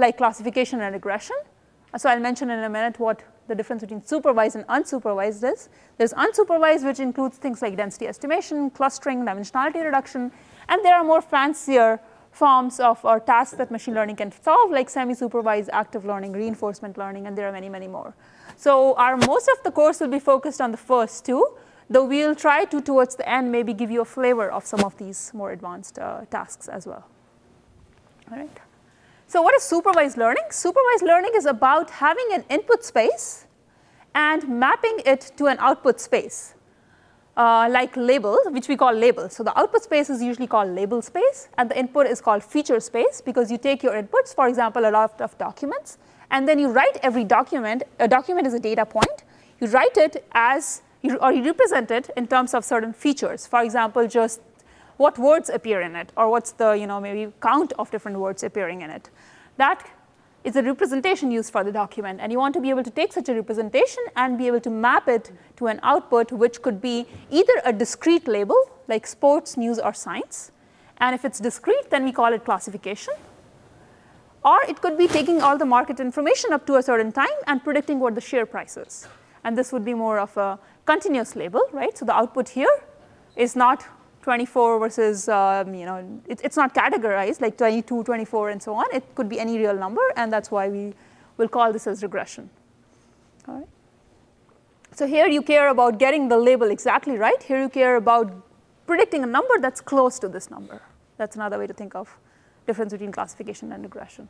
like classification and regression. So I'll mention in a minute what the difference between supervised and unsupervised is. There's unsupervised, which includes things like density estimation, clustering, dimensionality reduction, and there are more fancier forms of or tasks that machine learning can solve, like semi-supervised active learning, reinforcement learning, and there are many, many more. So our most of the course will be focused on the first two, though we'll try to, towards the end, maybe give you a flavor of some of these more advanced uh, tasks as well. All right. So what is supervised learning? Supervised learning is about having an input space and mapping it to an output space, uh, like labels, which we call labels. So the output space is usually called label space, and the input is called feature space because you take your inputs, for example, a lot of documents, and then you write every document. A document is a data point. You write it as, you, or you represent it in terms of certain features. For example, just what words appear in it, or what's the, you know, maybe count of different words appearing in it. That is a representation used for the document, and you want to be able to take such a representation and be able to map it to an output which could be either a discrete label, like sports, news, or science, and if it's discrete, then we call it classification, or it could be taking all the market information up to a certain time and predicting what the share price is. And this would be more of a continuous label, right? So the output here is not 24 versus, um, you know, it, it's not categorized like 22, 24, and so on. It could be any real number, and that's why we will call this as regression. All right. So here you care about getting the label exactly right. Here you care about predicting a number that's close to this number. That's another way to think of difference between classification and regression.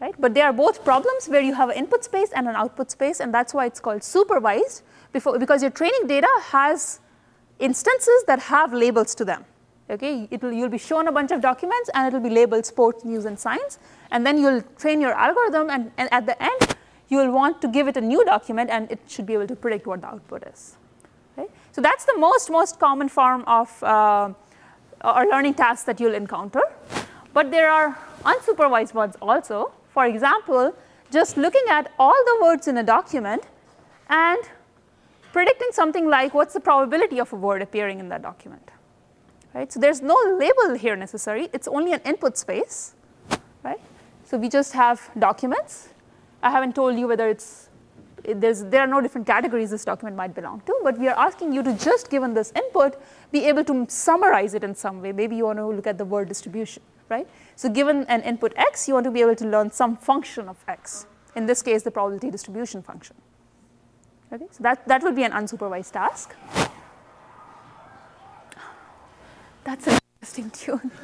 Right? But they are both problems where you have an input space and an output space, and that's why it's called supervised, before, because your training data has instances that have labels to them. Okay, It'll, you'll be shown a bunch of documents and it'll be labeled sports, news, and science. And then you'll train your algorithm and, and at the end, you'll want to give it a new document and it should be able to predict what the output is. Okay? So that's the most, most common form of uh, or learning tasks that you'll encounter. But there are unsupervised ones also. For example, just looking at all the words in a document and predicting something like what's the probability of a word appearing in that document. Right? So there's no label here necessary, it's only an input space. Right? So we just have documents. I haven't told you whether it's, there are no different categories this document might belong to, but we are asking you to just given this input, be able to summarize it in some way. Maybe you want to look at the word distribution, right? So given an input x, you want to be able to learn some function of x. In this case, the probability distribution function. Okay, so that, that will be an unsupervised task. That's an interesting tune.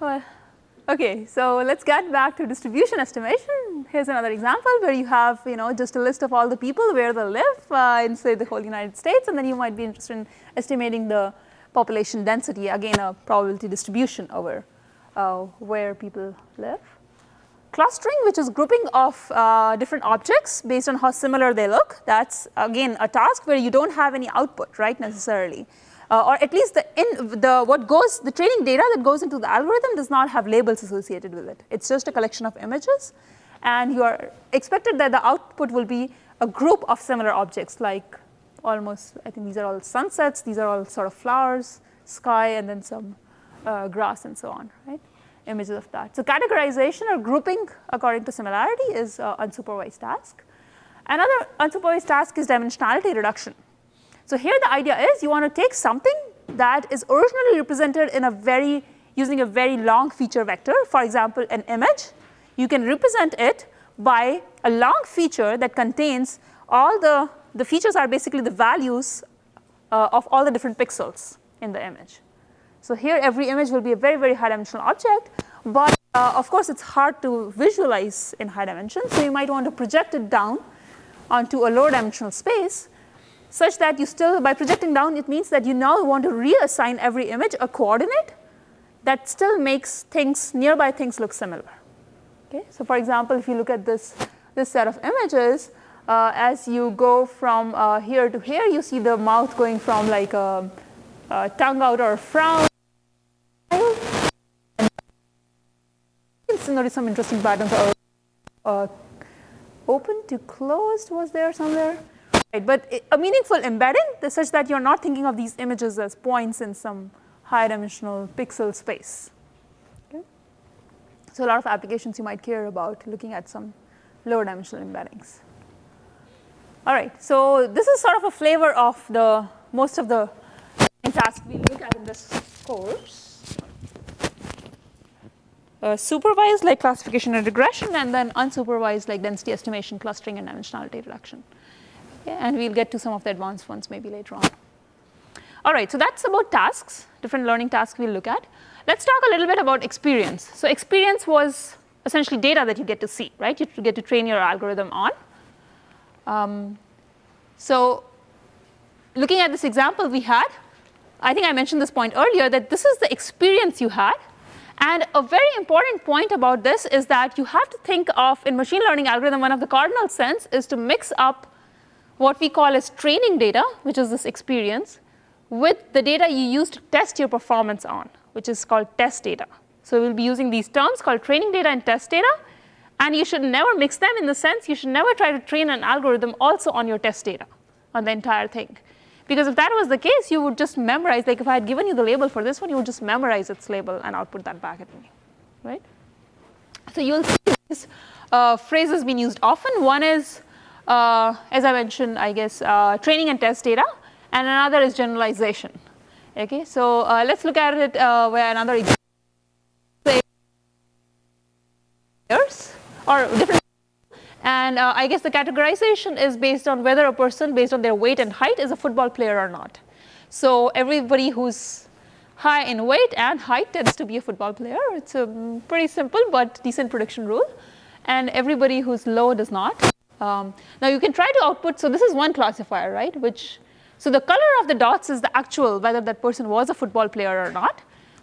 Well, okay, so let's get back to distribution estimation. Here's another example where you have, you know, just a list of all the people where they live uh, in, say, the whole United States, and then you might be interested in estimating the population density, again, a probability distribution over uh, where people live. Clustering, which is grouping of uh, different objects based on how similar they look. That's again a task where you don't have any output, right, necessarily. Uh, or at least the, in, the what goes the training data that goes into the algorithm does not have labels associated with it. It's just a collection of images, and you are expected that the output will be a group of similar objects like almost I think these are all sunsets, these are all sort of flowers, sky, and then some uh, grass and so on, right? Images of that. So categorization or grouping according to similarity is unsupervised task. Another unsupervised task is dimensionality reduction. So here the idea is you want to take something that is originally represented in a very, using a very long feature vector, for example, an image. You can represent it by a long feature that contains all the, the features are basically the values uh, of all the different pixels in the image. So here every image will be a very, very high dimensional object, but uh, of course it's hard to visualize in high dimensions, so you might want to project it down onto a lower dimensional space such that you still, by projecting down, it means that you now want to reassign every image a coordinate that still makes things, nearby things look similar. Okay? So for example, if you look at this, this set of images, uh, as you go from uh, here to here, you see the mouth going from like a, a tongue out or a frown. And notice some interesting patterns. Uh, open to closed was there somewhere? Right, but a meaningful embedding such that you're not thinking of these images as points in some high dimensional pixel space. Okay? So a lot of applications you might care about looking at some lower dimensional embeddings. All right, so this is sort of a flavor of the most of the tasks we look at in this course. Uh, supervised like classification and regression and then unsupervised like density estimation, clustering and dimensionality reduction. And we'll get to some of the advanced ones maybe later on. All right, so that's about tasks, different learning tasks we'll look at. Let's talk a little bit about experience. So experience was essentially data that you get to see, right? You get to train your algorithm on. Um, so looking at this example we had, I think I mentioned this point earlier that this is the experience you had. And a very important point about this is that you have to think of, in machine learning algorithm, one of the cardinal sense is to mix up what we call as training data, which is this experience, with the data you use to test your performance on, which is called test data. So we'll be using these terms called training data and test data, and you should never mix them in the sense you should never try to train an algorithm also on your test data, on the entire thing. Because if that was the case, you would just memorize, like if I had given you the label for this one, you would just memorize its label and output that back at me, right? So you'll see these uh, phrases being used often. One is uh, as I mentioned, I guess, uh, training and test data, and another is generalization. Okay, so uh, let's look at it uh, where another example or different. And uh, I guess the categorization is based on whether a person, based on their weight and height, is a football player or not. So everybody who's high in weight and height tends to be a football player. It's a pretty simple but decent prediction rule. And everybody who's low does not. Um, now you can try to output, so this is one classifier, right, which, so the color of the dots is the actual, whether that person was a football player or not.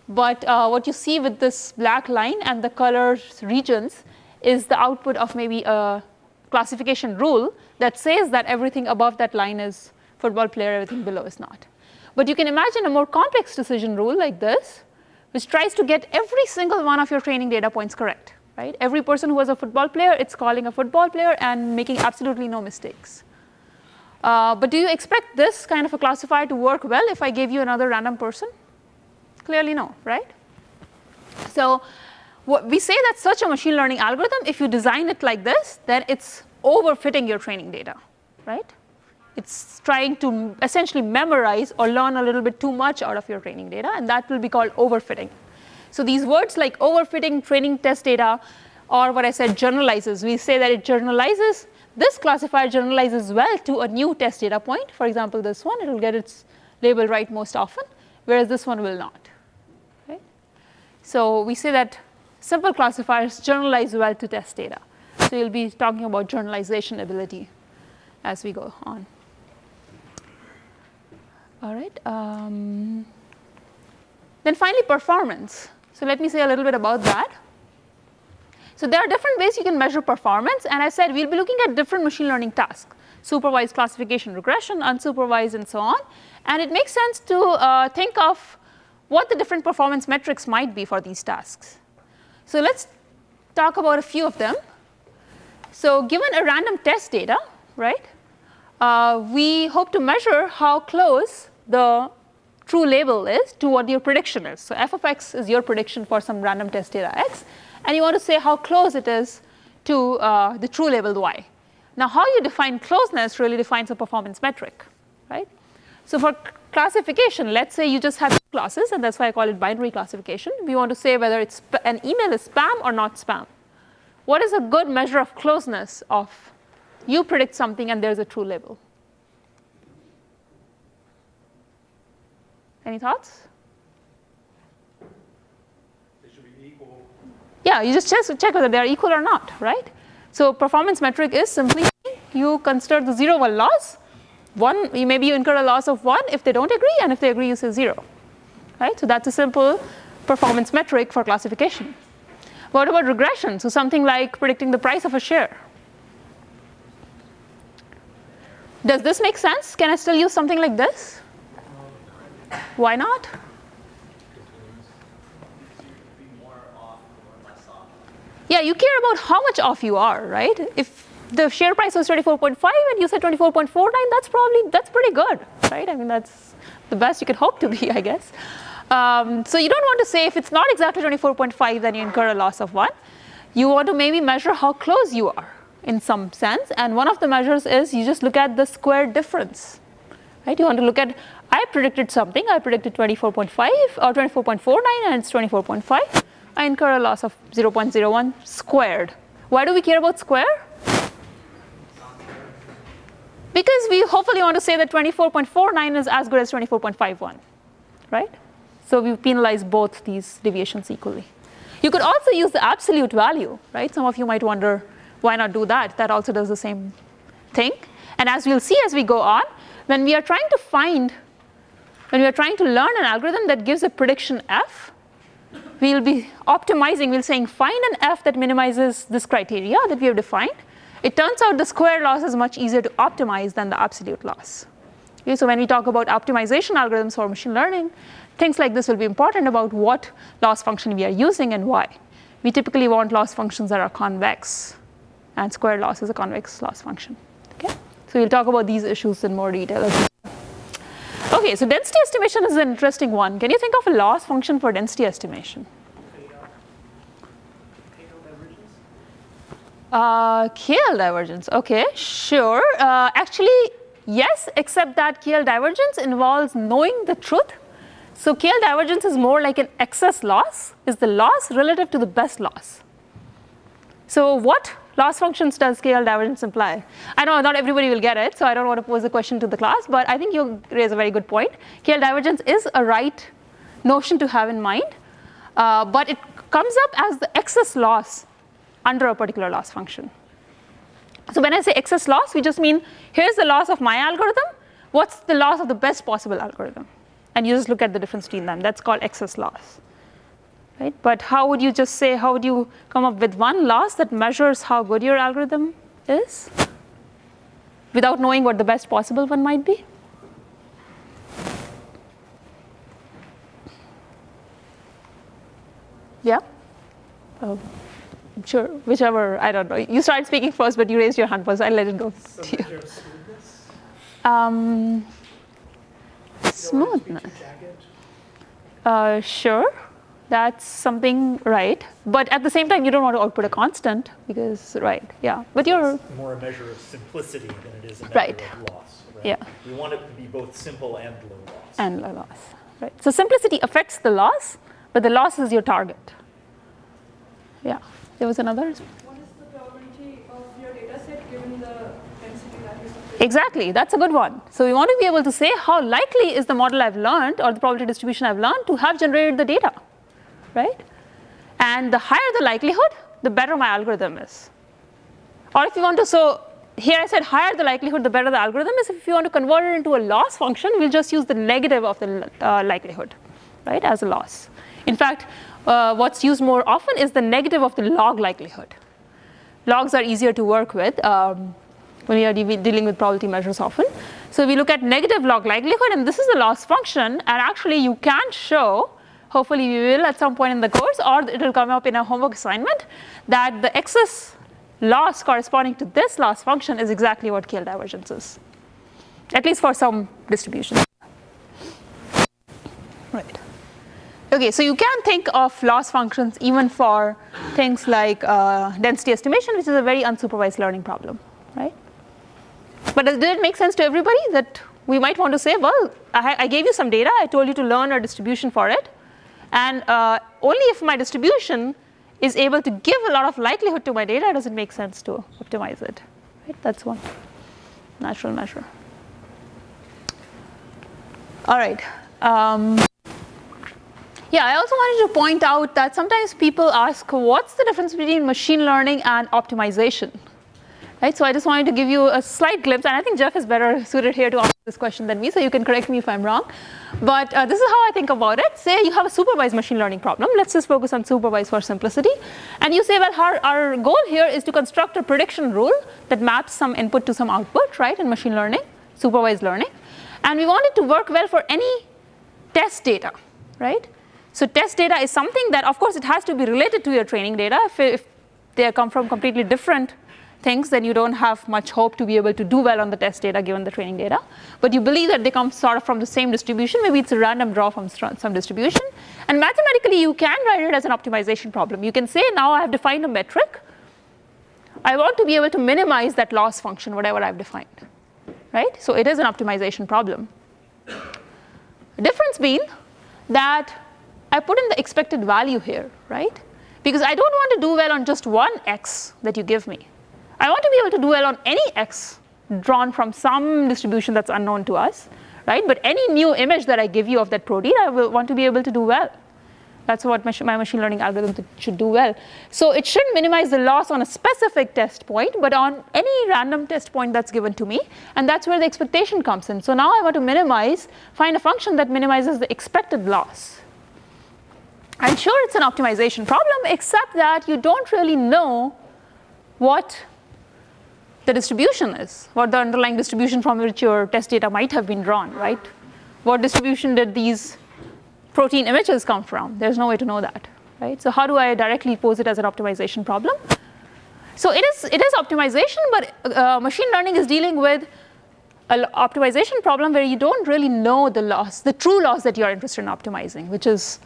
But uh, what you see with this black line and the color regions is the output of maybe a classification rule that says that everything above that line is football player, everything below is not. But you can imagine a more complex decision rule like this, which tries to get every single one of your training data points correct right? Every person who was a football player, it's calling a football player and making absolutely no mistakes. Uh, but do you expect this kind of a classifier to work well if I gave you another random person? Clearly no, right? So we say that such a machine learning algorithm, if you design it like this, then it's overfitting your training data, right? It's trying to essentially memorize or learn a little bit too much out of your training data, and that will be called overfitting. So these words like overfitting training test data or what I said generalizes, we say that it generalizes, this classifier generalizes well to a new test data point. For example, this one, it will get its label right most often, whereas this one will not. Right? So we say that simple classifiers generalize well to test data. So you'll be talking about generalization ability as we go on. All right. Um, then finally, performance. So let me say a little bit about that. So there are different ways you can measure performance, and I said we'll be looking at different machine learning tasks, supervised classification regression, unsupervised, and so on. And it makes sense to uh, think of what the different performance metrics might be for these tasks. So let's talk about a few of them. So given a random test data, right, uh, we hope to measure how close the true label is to what your prediction is. So f of x is your prediction for some random test data x, and you want to say how close it is to uh, the true labeled y. Now how you define closeness really defines a performance metric, right? So for classification, let's say you just have two classes, and that's why I call it binary classification. We want to say whether it's an email is spam or not spam. What is a good measure of closeness of you predict something and there's a true label? Any thoughts? They should be equal. Yeah, you just check, check whether they are equal or not, right? So performance metric is simply you consider the zero one loss. One, maybe you incur a loss of one if they don't agree, and if they agree, you say zero, right? So that's a simple performance metric for classification. What about regression? So something like predicting the price of a share. Does this make sense? Can I still use something like this? Why not? Yeah, you care about how much off you are, right? If the share price was 24.5 and you said 24.49, that's probably that's pretty good, right? I mean, that's the best you could hope to be, I guess. Um, so you don't want to say if it's not exactly 24.5, then you incur a loss of one. You want to maybe measure how close you are in some sense, and one of the measures is you just look at the square difference, right? You want to look at I predicted something. I predicted 24.5 or 24.49, and it's 24.5. I incur a loss of 0.01 squared. Why do we care about square? Because we hopefully want to say that 24.49 is as good as 24.51, right? So we penalize both these deviations equally. You could also use the absolute value, right? Some of you might wonder, why not do that? That also does the same thing. And as we'll see as we go on, when we are trying to find, when we are trying to learn an algorithm that gives a prediction f, we'll be optimizing, we'll saying find an f that minimizes this criteria that we have defined. It turns out the square loss is much easier to optimize than the absolute loss. Okay, so when we talk about optimization algorithms for machine learning, things like this will be important about what loss function we are using and why. We typically want loss functions that are convex, and square loss is a convex loss function. Okay? So we'll talk about these issues in more detail. Okay, so density estimation is an interesting one. Can you think of a loss function for density estimation? Uh, KL divergence, okay, sure. Uh, actually, yes, except that KL divergence involves knowing the truth. So KL divergence is more like an excess loss, is the loss relative to the best loss. So what loss functions does KL divergence imply? I know not everybody will get it, so I don't want to pose the question to the class, but I think you raise a very good point. KL divergence is a right notion to have in mind, uh, but it comes up as the excess loss under a particular loss function. So when I say excess loss, we just mean here's the loss of my algorithm, what's the loss of the best possible algorithm? And you just look at the difference between them. That's called excess loss. Right? But how would you just say, how would you come up with one loss that measures how good your algorithm is without knowing what the best possible one might be? Yeah? Oh sure, whichever, I don't know. You started speaking first, but you raised your hand first. I'll let it go Some to you. smoothness? Um, smoothness. Uh, sure, that's something right. But at the same time, you don't want to output a constant because, right, yeah. But you're It's more a measure of simplicity than it is a measure Right. of loss. Right? Yeah. We want it to be both simple and low loss. and a loss, right? So simplicity affects the loss, but the loss is your target. Yeah. There was another. What is the probability of your data set given the density values of it? Exactly, that's a good one. So we want to be able to say how likely is the model I've learned or the probability distribution I've learned to have generated the data, right? And the higher the likelihood, the better my algorithm is. Or if you want to, so here I said higher the likelihood, the better the algorithm is. If you want to convert it into a loss function, we'll just use the negative of the uh, likelihood, right, as a loss. In fact, uh, what's used more often is the negative of the log likelihood. Logs are easier to work with um, when we are de dealing with probability measures often. So we look at negative log likelihood, and this is the loss function, and actually you can show, hopefully we will at some point in the course, or it will come up in a homework assignment, that the excess loss corresponding to this loss function is exactly what KL divergence is, at least for some distributions. Right. Okay, so you can think of loss functions even for things like uh, density estimation, which is a very unsupervised learning problem, right? But did it make sense to everybody that we might want to say, well, I, I gave you some data, I told you to learn a distribution for it, and uh, only if my distribution is able to give a lot of likelihood to my data does it make sense to optimize it, right? That's one natural measure. All right. Um, yeah, I also wanted to point out that sometimes people ask, what's the difference between machine learning and optimization? Right, so I just wanted to give you a slight glimpse, and I think Jeff is better suited here to answer this question than me, so you can correct me if I'm wrong. But uh, this is how I think about it. Say you have a supervised machine learning problem. Let's just focus on supervised for simplicity. And you say, well, our, our goal here is to construct a prediction rule that maps some input to some output, right, in machine learning, supervised learning. And we want it to work well for any test data, right? So test data is something that, of course, it has to be related to your training data. If, if they come from completely different things, then you don't have much hope to be able to do well on the test data given the training data. But you believe that they come sort of from the same distribution. Maybe it's a random draw from some distribution. And mathematically, you can write it as an optimization problem. You can say, now I have defined a metric. I want to be able to minimize that loss function, whatever I've defined. Right? So it is an optimization problem. Difference being that I put in the expected value here, right? Because I don't want to do well on just one x that you give me. I want to be able to do well on any x drawn from some distribution that's unknown to us, right? But any new image that I give you of that protein, I will want to be able to do well. That's what my machine learning algorithm should do well. So it shouldn't minimize the loss on a specific test point, but on any random test point that's given to me. And that's where the expectation comes in. So now I want to minimize, find a function that minimizes the expected loss. I'm sure it's an optimization problem, except that you don't really know what the distribution is, what the underlying distribution from which your test data might have been drawn, right? What distribution did these protein images come from? There's no way to know that, right? So how do I directly pose it as an optimization problem? So it is, it is optimization, but uh, machine learning is dealing with an optimization problem where you don't really know the loss, the true loss that you're interested in optimizing, which is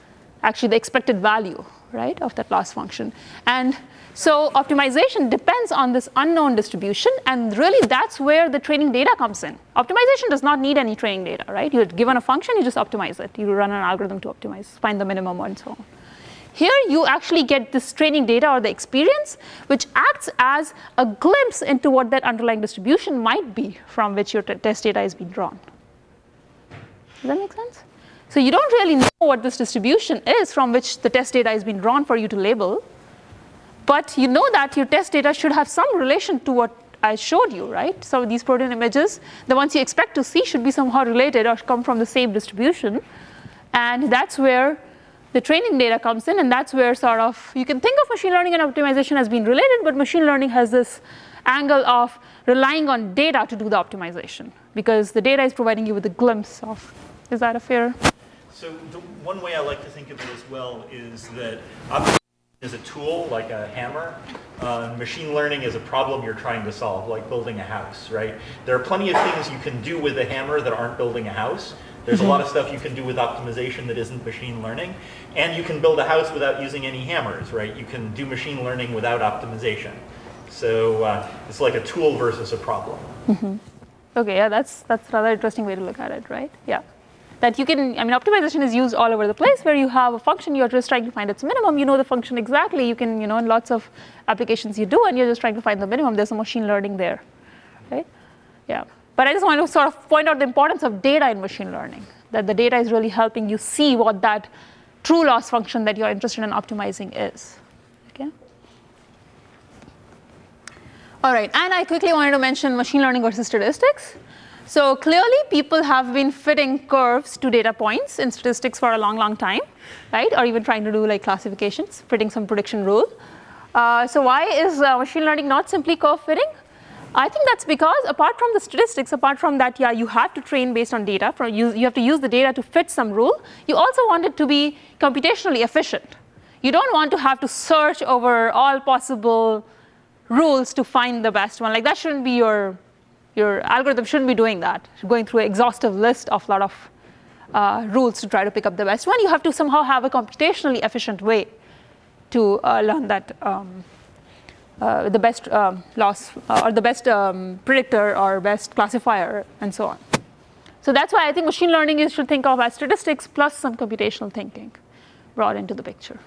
actually the expected value, right, of that loss function. And so optimization depends on this unknown distribution, and really that's where the training data comes in. Optimization does not need any training data, right? You're given a function, you just optimize it. You run an algorithm to optimize, find the minimum and so on. Here you actually get this training data or the experience, which acts as a glimpse into what that underlying distribution might be from which your test data is being drawn. Does that make sense? So you don't really know what this distribution is from which the test data has been drawn for you to label, but you know that your test data should have some relation to what I showed you, right? So these protein images, the ones you expect to see should be somehow related or come from the same distribution. And that's where the training data comes in and that's where sort of, you can think of machine learning and optimization as being related, but machine learning has this angle of relying on data to do the optimization because the data is providing you with a glimpse of, is that a fair? So the one way I like to think of it as well is that optimization is a tool like a hammer. Uh, machine learning is a problem you're trying to solve, like building a house, right? There are plenty of things you can do with a hammer that aren't building a house. There's a lot of stuff you can do with optimization that isn't machine learning. And you can build a house without using any hammers, right? You can do machine learning without optimization. So uh, it's like a tool versus a problem. Mm -hmm. Okay, yeah, that's, that's rather interesting way to look at it, right? Yeah that you can, I mean, optimization is used all over the place where you have a function, you're just trying to find its minimum, you know the function exactly, you can, you know, in lots of applications you do, and you're just trying to find the minimum. There's a machine learning there, right? Yeah. But I just want to sort of point out the importance of data in machine learning, that the data is really helping you see what that true loss function that you're interested in optimizing is. Okay. All right, and I quickly wanted to mention machine learning versus statistics. So clearly, people have been fitting curves to data points in statistics for a long, long time, right? Or even trying to do like classifications, fitting some prediction rule. Uh, so why is uh, machine learning not simply curve fitting? I think that's because apart from the statistics, apart from that, yeah, you have to train based on data. From you, you have to use the data to fit some rule. You also want it to be computationally efficient. You don't want to have to search over all possible rules to find the best one. Like that shouldn't be your your algorithm shouldn't be doing that, going through an exhaustive list of a lot of uh, rules to try to pick up the best one. You have to somehow have a computationally efficient way to uh, learn that um, uh, the best um, loss uh, or the best um, predictor or best classifier and so on. So that's why I think machine learning you should think of as statistics plus some computational thinking brought into the picture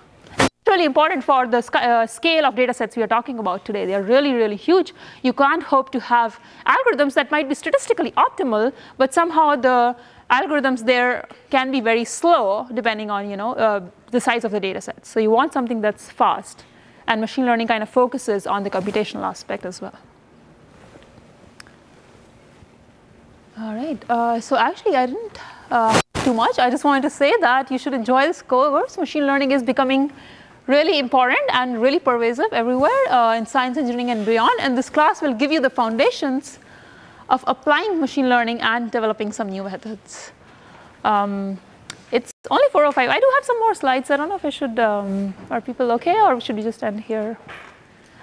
really important for the uh, scale of data sets we are talking about today. They are really, really huge. You can't hope to have algorithms that might be statistically optimal, but somehow the algorithms there can be very slow depending on you know, uh, the size of the data set. So you want something that's fast. And machine learning kind of focuses on the computational aspect as well. All right, uh, so actually I didn't uh, too much. I just wanted to say that you should enjoy this course. Machine learning is becoming really important and really pervasive everywhere uh, in science, engineering, and beyond. And this class will give you the foundations of applying machine learning and developing some new methods. Um, it's only 405. I do have some more slides. I don't know if I should, um, are people okay or should we just end here?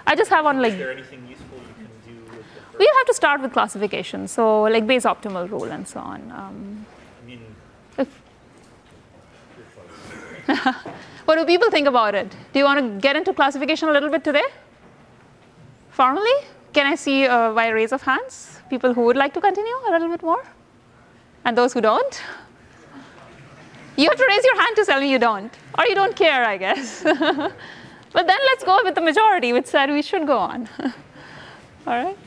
I just have on like. Is there anything useful you can do with the We have to start with classification. So like Bayes optimal rule and so on. Um, I mean, if what do people think about it? Do you want to get into classification a little bit today? Formally? Can I see uh, by raise of hands people who would like to continue a little bit more? And those who don't? You have to raise your hand to tell me you don't, or you don't care, I guess. but then let's go with the majority, which said we should go on. All right?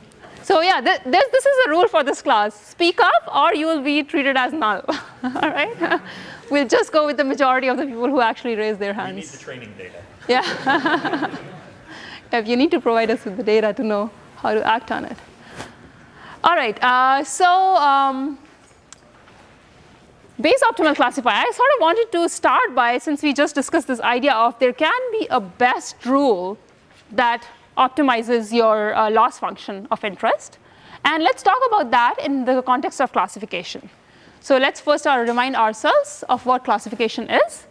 So yeah, th this, this is a rule for this class. Speak up or you will be treated as null. All right? we'll just go with the majority of the people who actually raise their hands. We need the training data. Yeah. if you need to provide us with the data to know how to act on it. All right, uh, so um, Bayes optimal classifier. I sort of wanted to start by, since we just discussed this idea of there can be a best rule that optimizes your uh, loss function of interest. And let's talk about that in the context of classification. So let's first uh, remind ourselves of what classification is.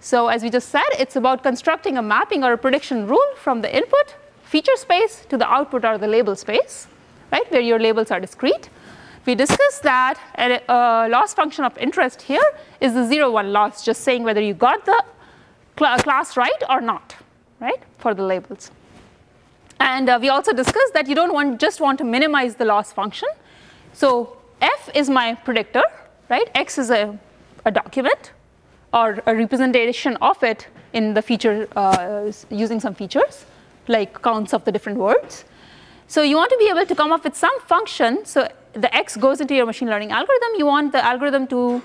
So as we just said, it's about constructing a mapping or a prediction rule from the input feature space to the output or the label space, right, where your labels are discrete. We discussed that a, a loss function of interest here is the 0, 1 loss, just saying whether you got the cl class right or not, right, for the labels. And uh, we also discussed that you don't want, just want to minimize the loss function. So f is my predictor, right? X is a, a document or a representation of it in the feature uh, using some features like counts of the different words. So you want to be able to come up with some function. So the X goes into your machine learning algorithm. You want the algorithm to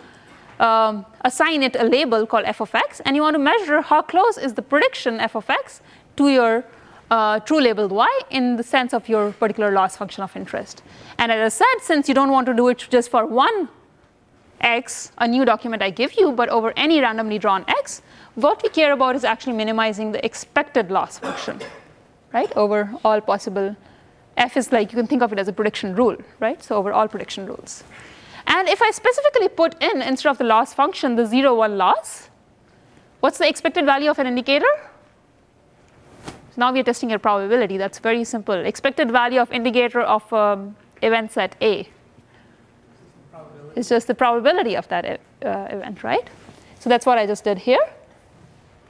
um, assign it a label called f of x, and you want to measure how close is the prediction f of x to your uh, true labeled y in the sense of your particular loss function of interest. And as I said, since you don't want to do it just for one x, a new document I give you, but over any randomly drawn x, what we care about is actually minimizing the expected loss function, right, over all possible. F is like, you can think of it as a prediction rule, right, so over all prediction rules. And if I specifically put in, instead of the loss function, the 0, 1 loss, what's the expected value of an indicator? Now we are testing your probability. That's very simple. Expected value of indicator of um, event set A. It's just the probability of that uh, event, right? So that's what I just did here.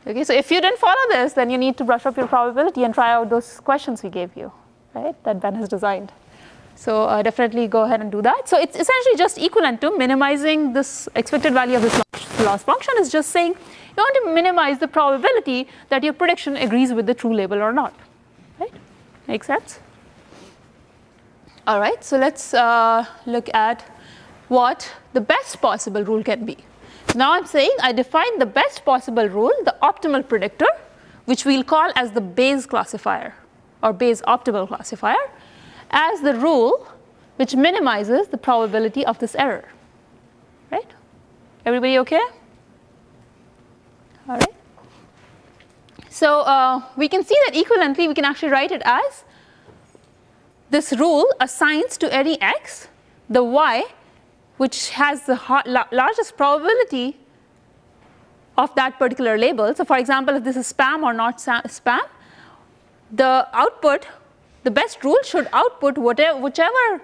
Okay, so if you didn't follow this, then you need to brush up your probability and try out those questions we gave you, right, that Ben has designed. So uh, definitely go ahead and do that. So it's essentially just equivalent to minimizing this expected value of this loss function is just saying you want to minimize the probability that your prediction agrees with the true label or not, right? Make sense? All right, so let's uh, look at what the best possible rule can be. Now I'm saying I define the best possible rule, the optimal predictor, which we'll call as the Bayes classifier or Bayes optimal classifier, as the rule which minimizes the probability of this error. Right? Everybody okay? All right. So uh, we can see that equivalently we can actually write it as this rule assigns to any x the y which has the largest probability of that particular label. So for example, if this is spam or not spam, the output, the best rule should output whatever, whichever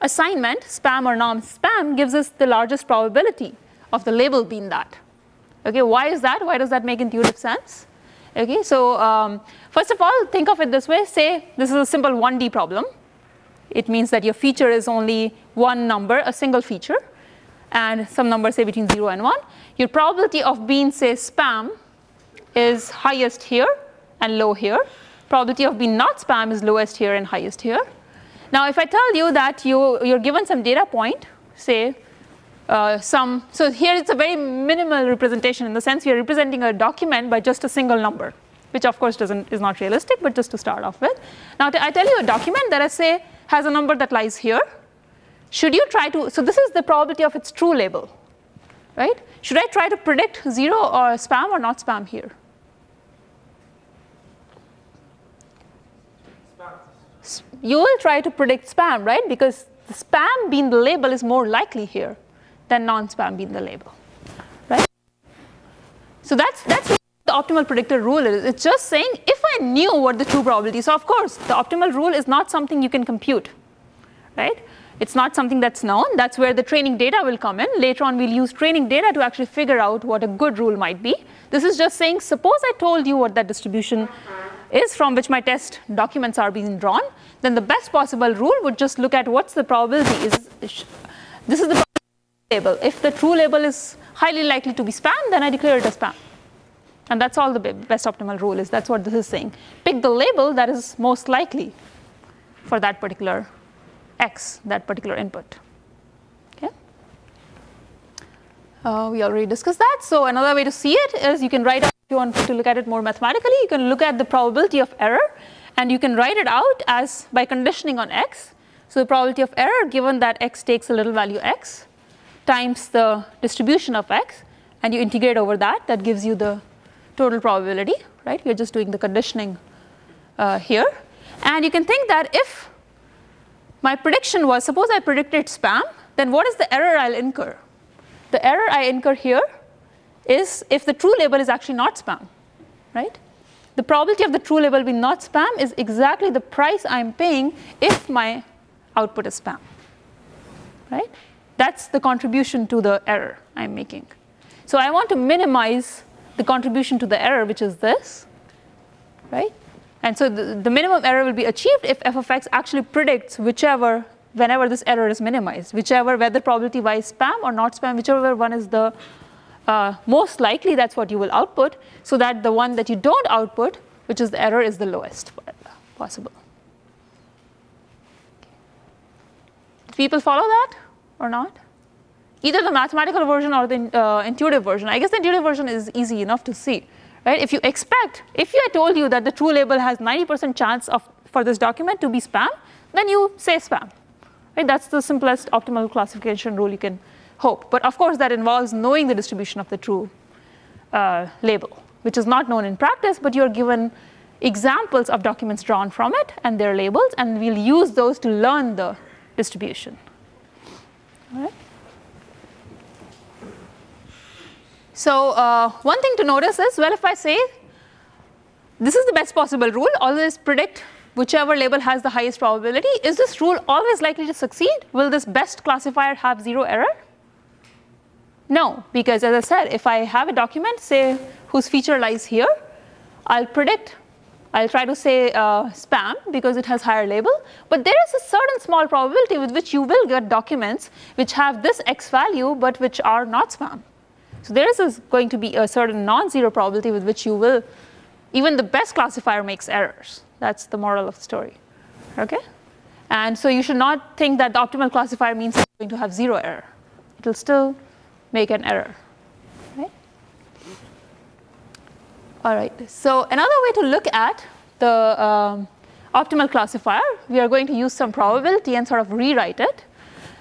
assignment, spam or non-spam, gives us the largest probability of the label being that. Okay, why is that? Why does that make intuitive sense? Okay, so um, first of all, think of it this way. Say this is a simple 1D problem. It means that your feature is only one number, a single feature, and some number say between 0 and 1. Your probability of being say spam is highest here and low here. Probability of being not spam is lowest here and highest here. Now if I tell you that you, you're given some data point, say uh, some, so here it's a very minimal representation in the sense we are representing a document by just a single number, which of course doesn't, is not realistic, but just to start off with. Now I tell you a document that I say has a number that lies here. Should you try to, so this is the probability of its true label, right? Should I try to predict zero or spam or not spam here? You will try to predict spam, right? Because the spam being the label is more likely here than non-spam being the label, right? So that's, that's what the optimal predictor rule is. It's just saying if I knew what the true probability, so of course the optimal rule is not something you can compute, right? It's not something that's known. That's where the training data will come in. Later on, we'll use training data to actually figure out what a good rule might be. This is just saying, suppose I told you what that distribution is from which my test documents are being drawn, then the best possible rule would just look at what's the probability. Is, this is the label. If the true label is highly likely to be spam, then I declare it as spam. And that's all the best optimal rule is. That's what this is saying. Pick the label that is most likely for that particular x, that particular input. Okay. Uh, we already discussed that. So another way to see it is you can write out, if you want to look at it more mathematically, you can look at the probability of error and you can write it out as by conditioning on x. So the probability of error given that x takes a little value x times the distribution of x and you integrate over that, that gives you the total probability, right? You're just doing the conditioning uh, here. And you can think that if my prediction was, suppose I predicted spam, then what is the error I'll incur? The error I incur here is if the true label is actually not spam, right? The probability of the true label being not spam is exactly the price I'm paying if my output is spam, right? That's the contribution to the error I'm making. So I want to minimize the contribution to the error, which is this, right? And so the, the minimum error will be achieved if f of x actually predicts whichever, whenever this error is minimized, whichever, whether probability wise spam or not spam, whichever one is the uh, most likely, that's what you will output, so that the one that you don't output, which is the error, is the lowest possible. Do people follow that or not? either the mathematical version or the uh, intuitive version. I guess the intuitive version is easy enough to see, right? If you expect, if I told you that the true label has 90% chance of for this document to be spam, then you say spam, right? That's the simplest optimal classification rule you can hope. But of course, that involves knowing the distribution of the true uh, label, which is not known in practice, but you're given examples of documents drawn from it and their labels, and we'll use those to learn the distribution. Right? So uh, one thing to notice is, well, if I say this is the best possible rule, always predict whichever label has the highest probability, is this rule always likely to succeed? Will this best classifier have zero error? No, because as I said, if I have a document, say, whose feature lies here, I'll predict, I'll try to say uh, spam because it has higher label, but there is a certain small probability with which you will get documents which have this x value but which are not spam. So there is going to be a certain non-zero probability with which you will, even the best classifier makes errors. That's the moral of the story, okay? And so you should not think that the optimal classifier means it's going to have zero error. It will still make an error, right? All right, so another way to look at the um, optimal classifier, we are going to use some probability and sort of rewrite it.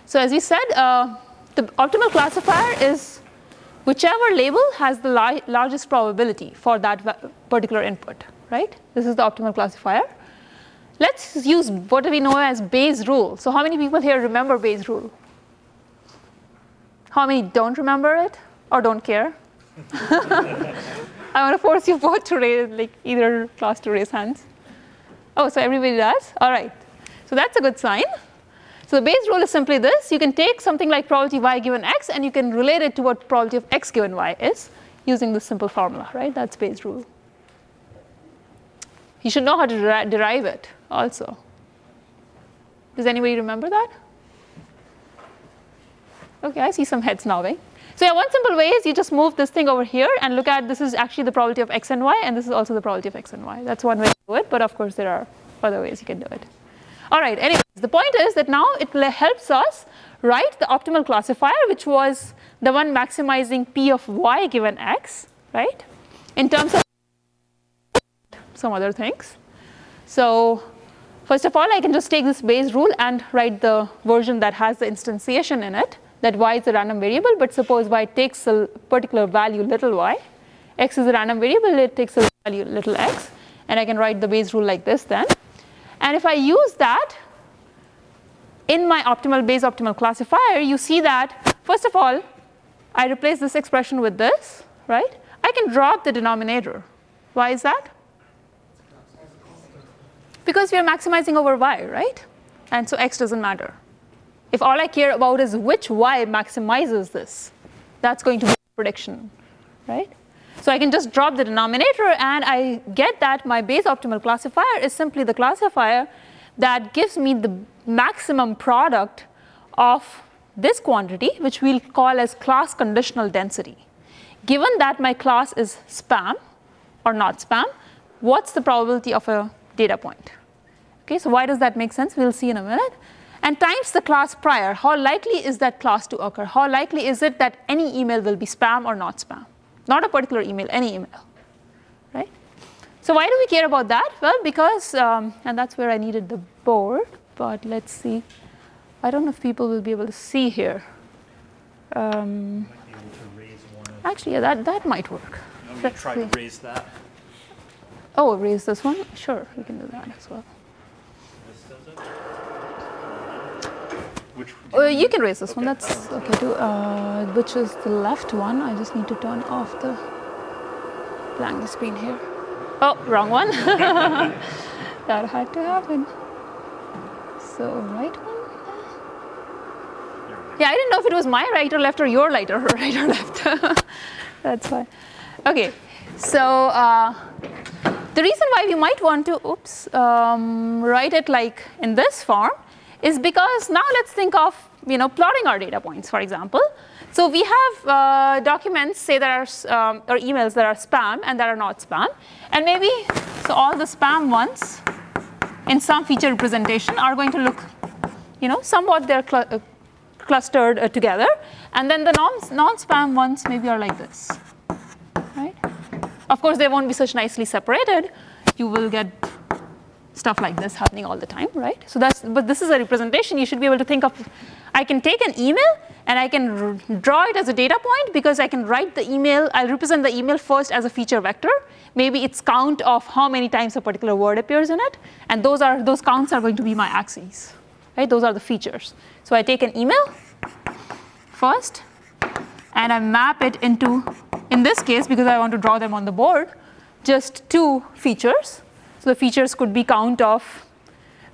So as we said, uh, the optimal classifier is whichever label has the largest probability for that particular input, right? This is the optimal classifier. Let's use what we know as Bayes rule. So how many people here remember Bayes rule? How many don't remember it or don't care? I want to force you both to raise, like either class to raise hands. Oh, so everybody does? All right. So that's a good sign. So the Bayes rule is simply this. You can take something like probability y given x and you can relate it to what probability of x given y is using this simple formula, right? That's Bayes rule. You should know how to der derive it also. Does anybody remember that? Okay, I see some heads nodding. So yeah, one simple way is you just move this thing over here and look at this is actually the probability of x and y, and this is also the probability of x and y. That's one way to do it, but of course there are other ways you can do it. All right, anyways, the point is that now it helps us write the optimal classifier, which was the one maximizing p of y given x, right, in terms of some other things. So first of all, I can just take this Bayes rule and write the version that has the instantiation in it that y is a random variable, but suppose y takes a particular value little y, x is a random variable, it takes a value little x, and I can write the Bayes rule like this then. And if I use that in my optimal Bayes optimal classifier, you see that first of all, I replace this expression with this, right? I can drop the denominator. Why is that? Because we are maximizing over y, right? And so x doesn't matter. If all I care about is which y maximizes this, that's going to be prediction, right? So I can just drop the denominator and I get that my Bayes optimal classifier is simply the classifier that gives me the maximum product of this quantity, which we'll call as class conditional density. Given that my class is spam or not spam, what's the probability of a data point? Okay, so why does that make sense? We'll see in a minute and times the class prior, how likely is that class to occur? How likely is it that any email will be spam or not spam? Not a particular email, any email, right? So why do we care about that? Well, because, um, and that's where I needed the board, but let's see. I don't know if people will be able to see here. Um, actually, yeah, that, that might work. I'm try to raise that. Oh, raise this one? Sure, we can do that as well. Which uh, you can raise this okay. one. That's okay too. Uh, which is the left one. I just need to turn off the blank the screen here. Oh, wrong one. that had to happen. So right one. Yeah, I didn't know if it was my right or left or your right or right or left. That's fine. Okay, so uh, the reason why we might want to, oops, um, write it like in this form is because now let's think of you know, plotting our data points, for example. So we have uh, documents, say that are, um, or emails that are spam and that are not spam. And maybe, so all the spam ones in some feature representation are going to look, you know, somewhat they're cl uh, clustered uh, together. And then the non-spam ones maybe are like this, right? Of course, they won't be such nicely separated. You will get stuff like this happening all the time, right? So that's, but this is a representation. You should be able to think of, I can take an email and I can draw it as a data point because I can write the email, I'll represent the email first as a feature vector. Maybe it's count of how many times a particular word appears in it. And those are, those counts are going to be my axes, right? Those are the features. So I take an email first and I map it into, in this case, because I want to draw them on the board, just two features. So the features could be count of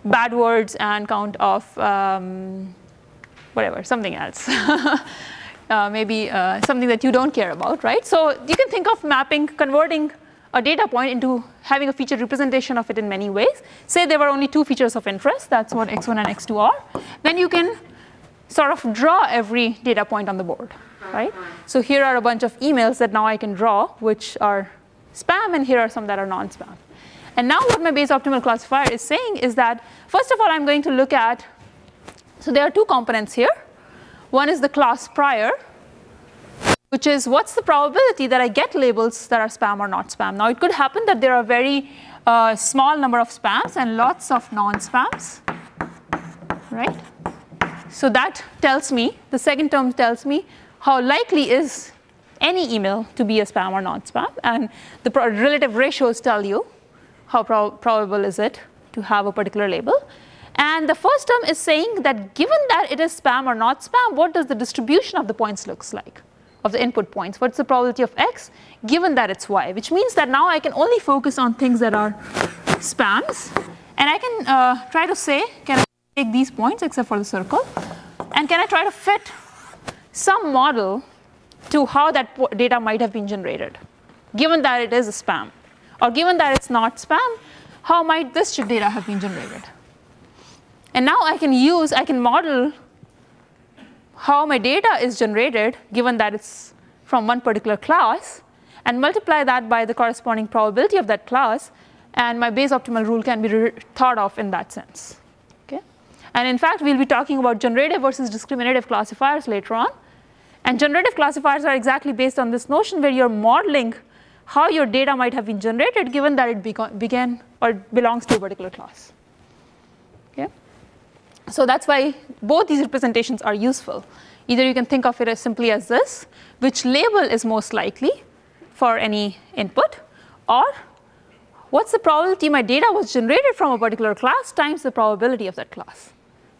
bad words and count of um, whatever, something else. uh, maybe uh, something that you don't care about, right? So you can think of mapping, converting a data point into having a feature representation of it in many ways. Say there were only two features of interest, that's what x1 and x2 are. Then you can sort of draw every data point on the board, right? So here are a bunch of emails that now I can draw, which are spam, and here are some that are non-spam. And now what my Bayes optimal classifier is saying is that, first of all, I'm going to look at, so there are two components here. One is the class prior, which is what's the probability that I get labels that are spam or not spam. Now it could happen that there are very a small number of spams and lots of non-spams, right? So that tells me, the second term tells me how likely is any email to be a spam or non-spam, and the relative ratios tell you how pro probable is it to have a particular label. And the first term is saying that given that it is spam or not spam, what does the distribution of the points looks like, of the input points? What's the probability of x given that it's y, which means that now I can only focus on things that are spams. And I can uh, try to say, can I take these points except for the circle, and can I try to fit some model to how that data might have been generated, given that it is a spam, or given that it's not spam, how might this data have been generated? And now I can use, I can model how my data is generated given that it's from one particular class and multiply that by the corresponding probability of that class and my Bayes optimal rule can be thought of in that sense. Okay? And in fact, we'll be talking about generative versus discriminative classifiers later on. And generative classifiers are exactly based on this notion where you're modeling how your data might have been generated given that it began or belongs to a particular class. Okay? So that's why both these representations are useful. Either you can think of it as simply as this, which label is most likely for any input, or what's the probability my data was generated from a particular class times the probability of that class.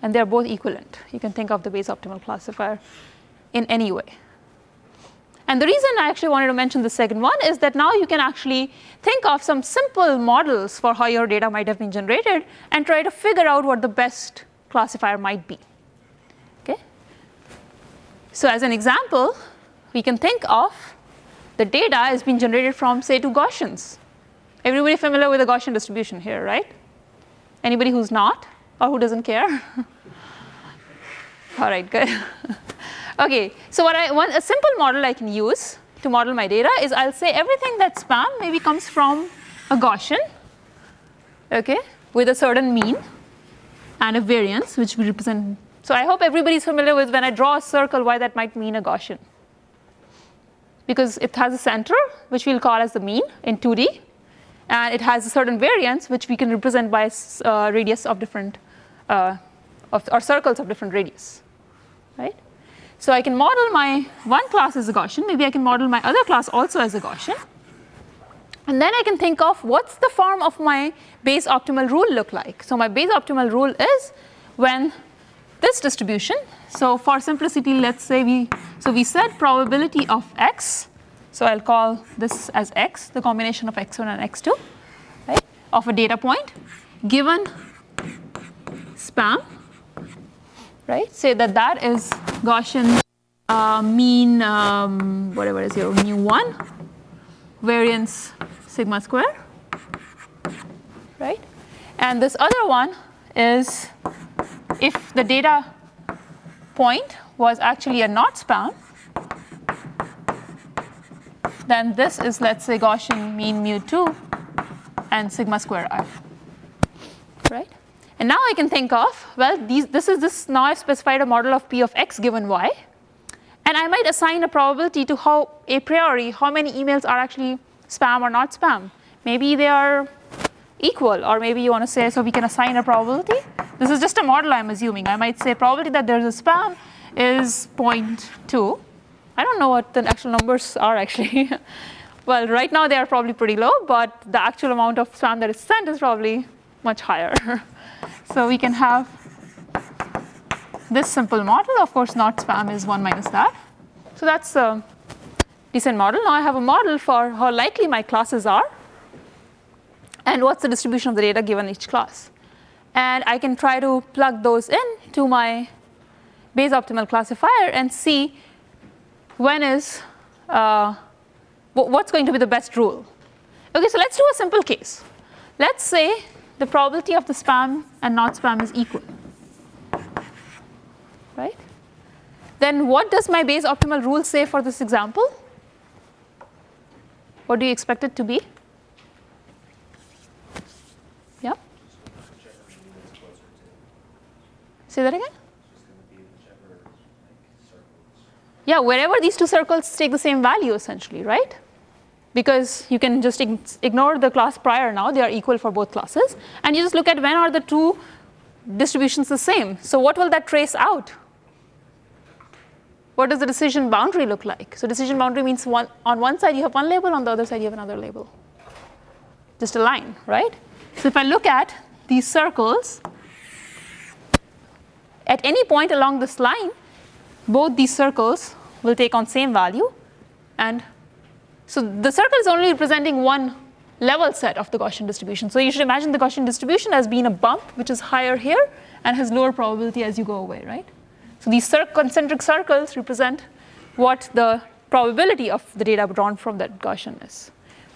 And they're both equivalent. You can think of the Bayes optimal classifier in any way. And the reason I actually wanted to mention the second one is that now you can actually think of some simple models for how your data might have been generated and try to figure out what the best classifier might be. Okay? So as an example, we can think of the data has been generated from, say, two Gaussians. Everybody familiar with the Gaussian distribution here, right? Anybody who's not or who doesn't care? All right, good. okay, so what I want a simple model I can use to model my data is I'll say everything that's spam maybe comes from a Gaussian, okay, with a certain mean and a variance which we represent. So I hope everybody's familiar with when I draw a circle why that might mean a Gaussian. Because it has a center which we'll call as the mean in 2D and it has a certain variance which we can represent by uh, radius of different uh, of, or circles of different radius, right? So I can model my one class as a Gaussian, maybe I can model my other class also as a Gaussian. And then I can think of what's the form of my Bayes optimal rule look like. So my Bayes optimal rule is when this distribution, so for simplicity, let's say we, so we said probability of x, so I'll call this as x, the combination of x1 and x2, right, of a data point given spam, right? Say that that is Gaussian uh, mean, um, whatever is your mu 1, variance sigma square, right? And this other one is if the data point was actually a not spam, then this is, let's say, Gaussian mean mu 2 and sigma square i, right? And now I can think of, well, these, this is this, now I've specified a model of p of x given y. And I might assign a probability to how, a priori, how many emails are actually spam or not spam. Maybe they are equal, or maybe you want to say, so we can assign a probability. This is just a model I'm assuming. I might say probability that there's a spam is 0.2. I don't know what the actual numbers are actually. well, right now they are probably pretty low, but the actual amount of spam that is sent is probably much higher. so we can have this simple model. Of course, not spam is 1 minus that. So that's a decent model. Now I have a model for how likely my classes are and what's the distribution of the data given each class. And I can try to plug those in to my Bayes optimal classifier and see when is, uh, what's going to be the best rule. Okay, so let's do a simple case. Let's say the probability of the spam and not spam is equal, right? Then what does my Bayes optimal rule say for this example? What do you expect it to be? Yeah? Say that again? Yeah, wherever these two circles take the same value essentially, right? Because you can just ignore the class prior now, they are equal for both classes. And you just look at when are the two distributions the same. So what will that trace out? What does the decision boundary look like? So decision boundary means one, on one side you have one label, on the other side you have another label. Just a line, right? So if I look at these circles, at any point along this line, both these circles will take on same value. And so the circle is only representing one level set of the Gaussian distribution. So you should imagine the Gaussian distribution as being a bump, which is higher here and has lower probability as you go away, right? So these cir concentric circles represent what the probability of the data drawn from that Gaussian is.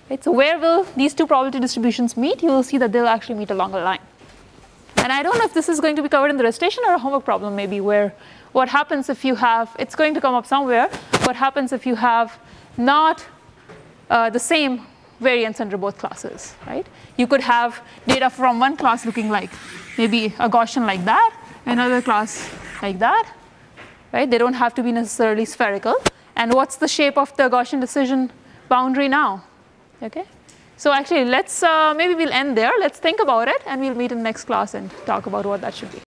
Right? So where will these two probability distributions meet? You will see that they'll actually meet along a line. And I don't know if this is going to be covered in the recitation or a homework problem maybe where what happens if you have, it's going to come up somewhere, what happens if you have not uh, the same variance under both classes, right? You could have data from one class looking like maybe a Gaussian like that, another class like that, right? They don't have to be necessarily spherical. And what's the shape of the Gaussian decision boundary now? Okay. So actually, let's uh, maybe we'll end there. Let's think about it, and we'll meet in the next class and talk about what that should be.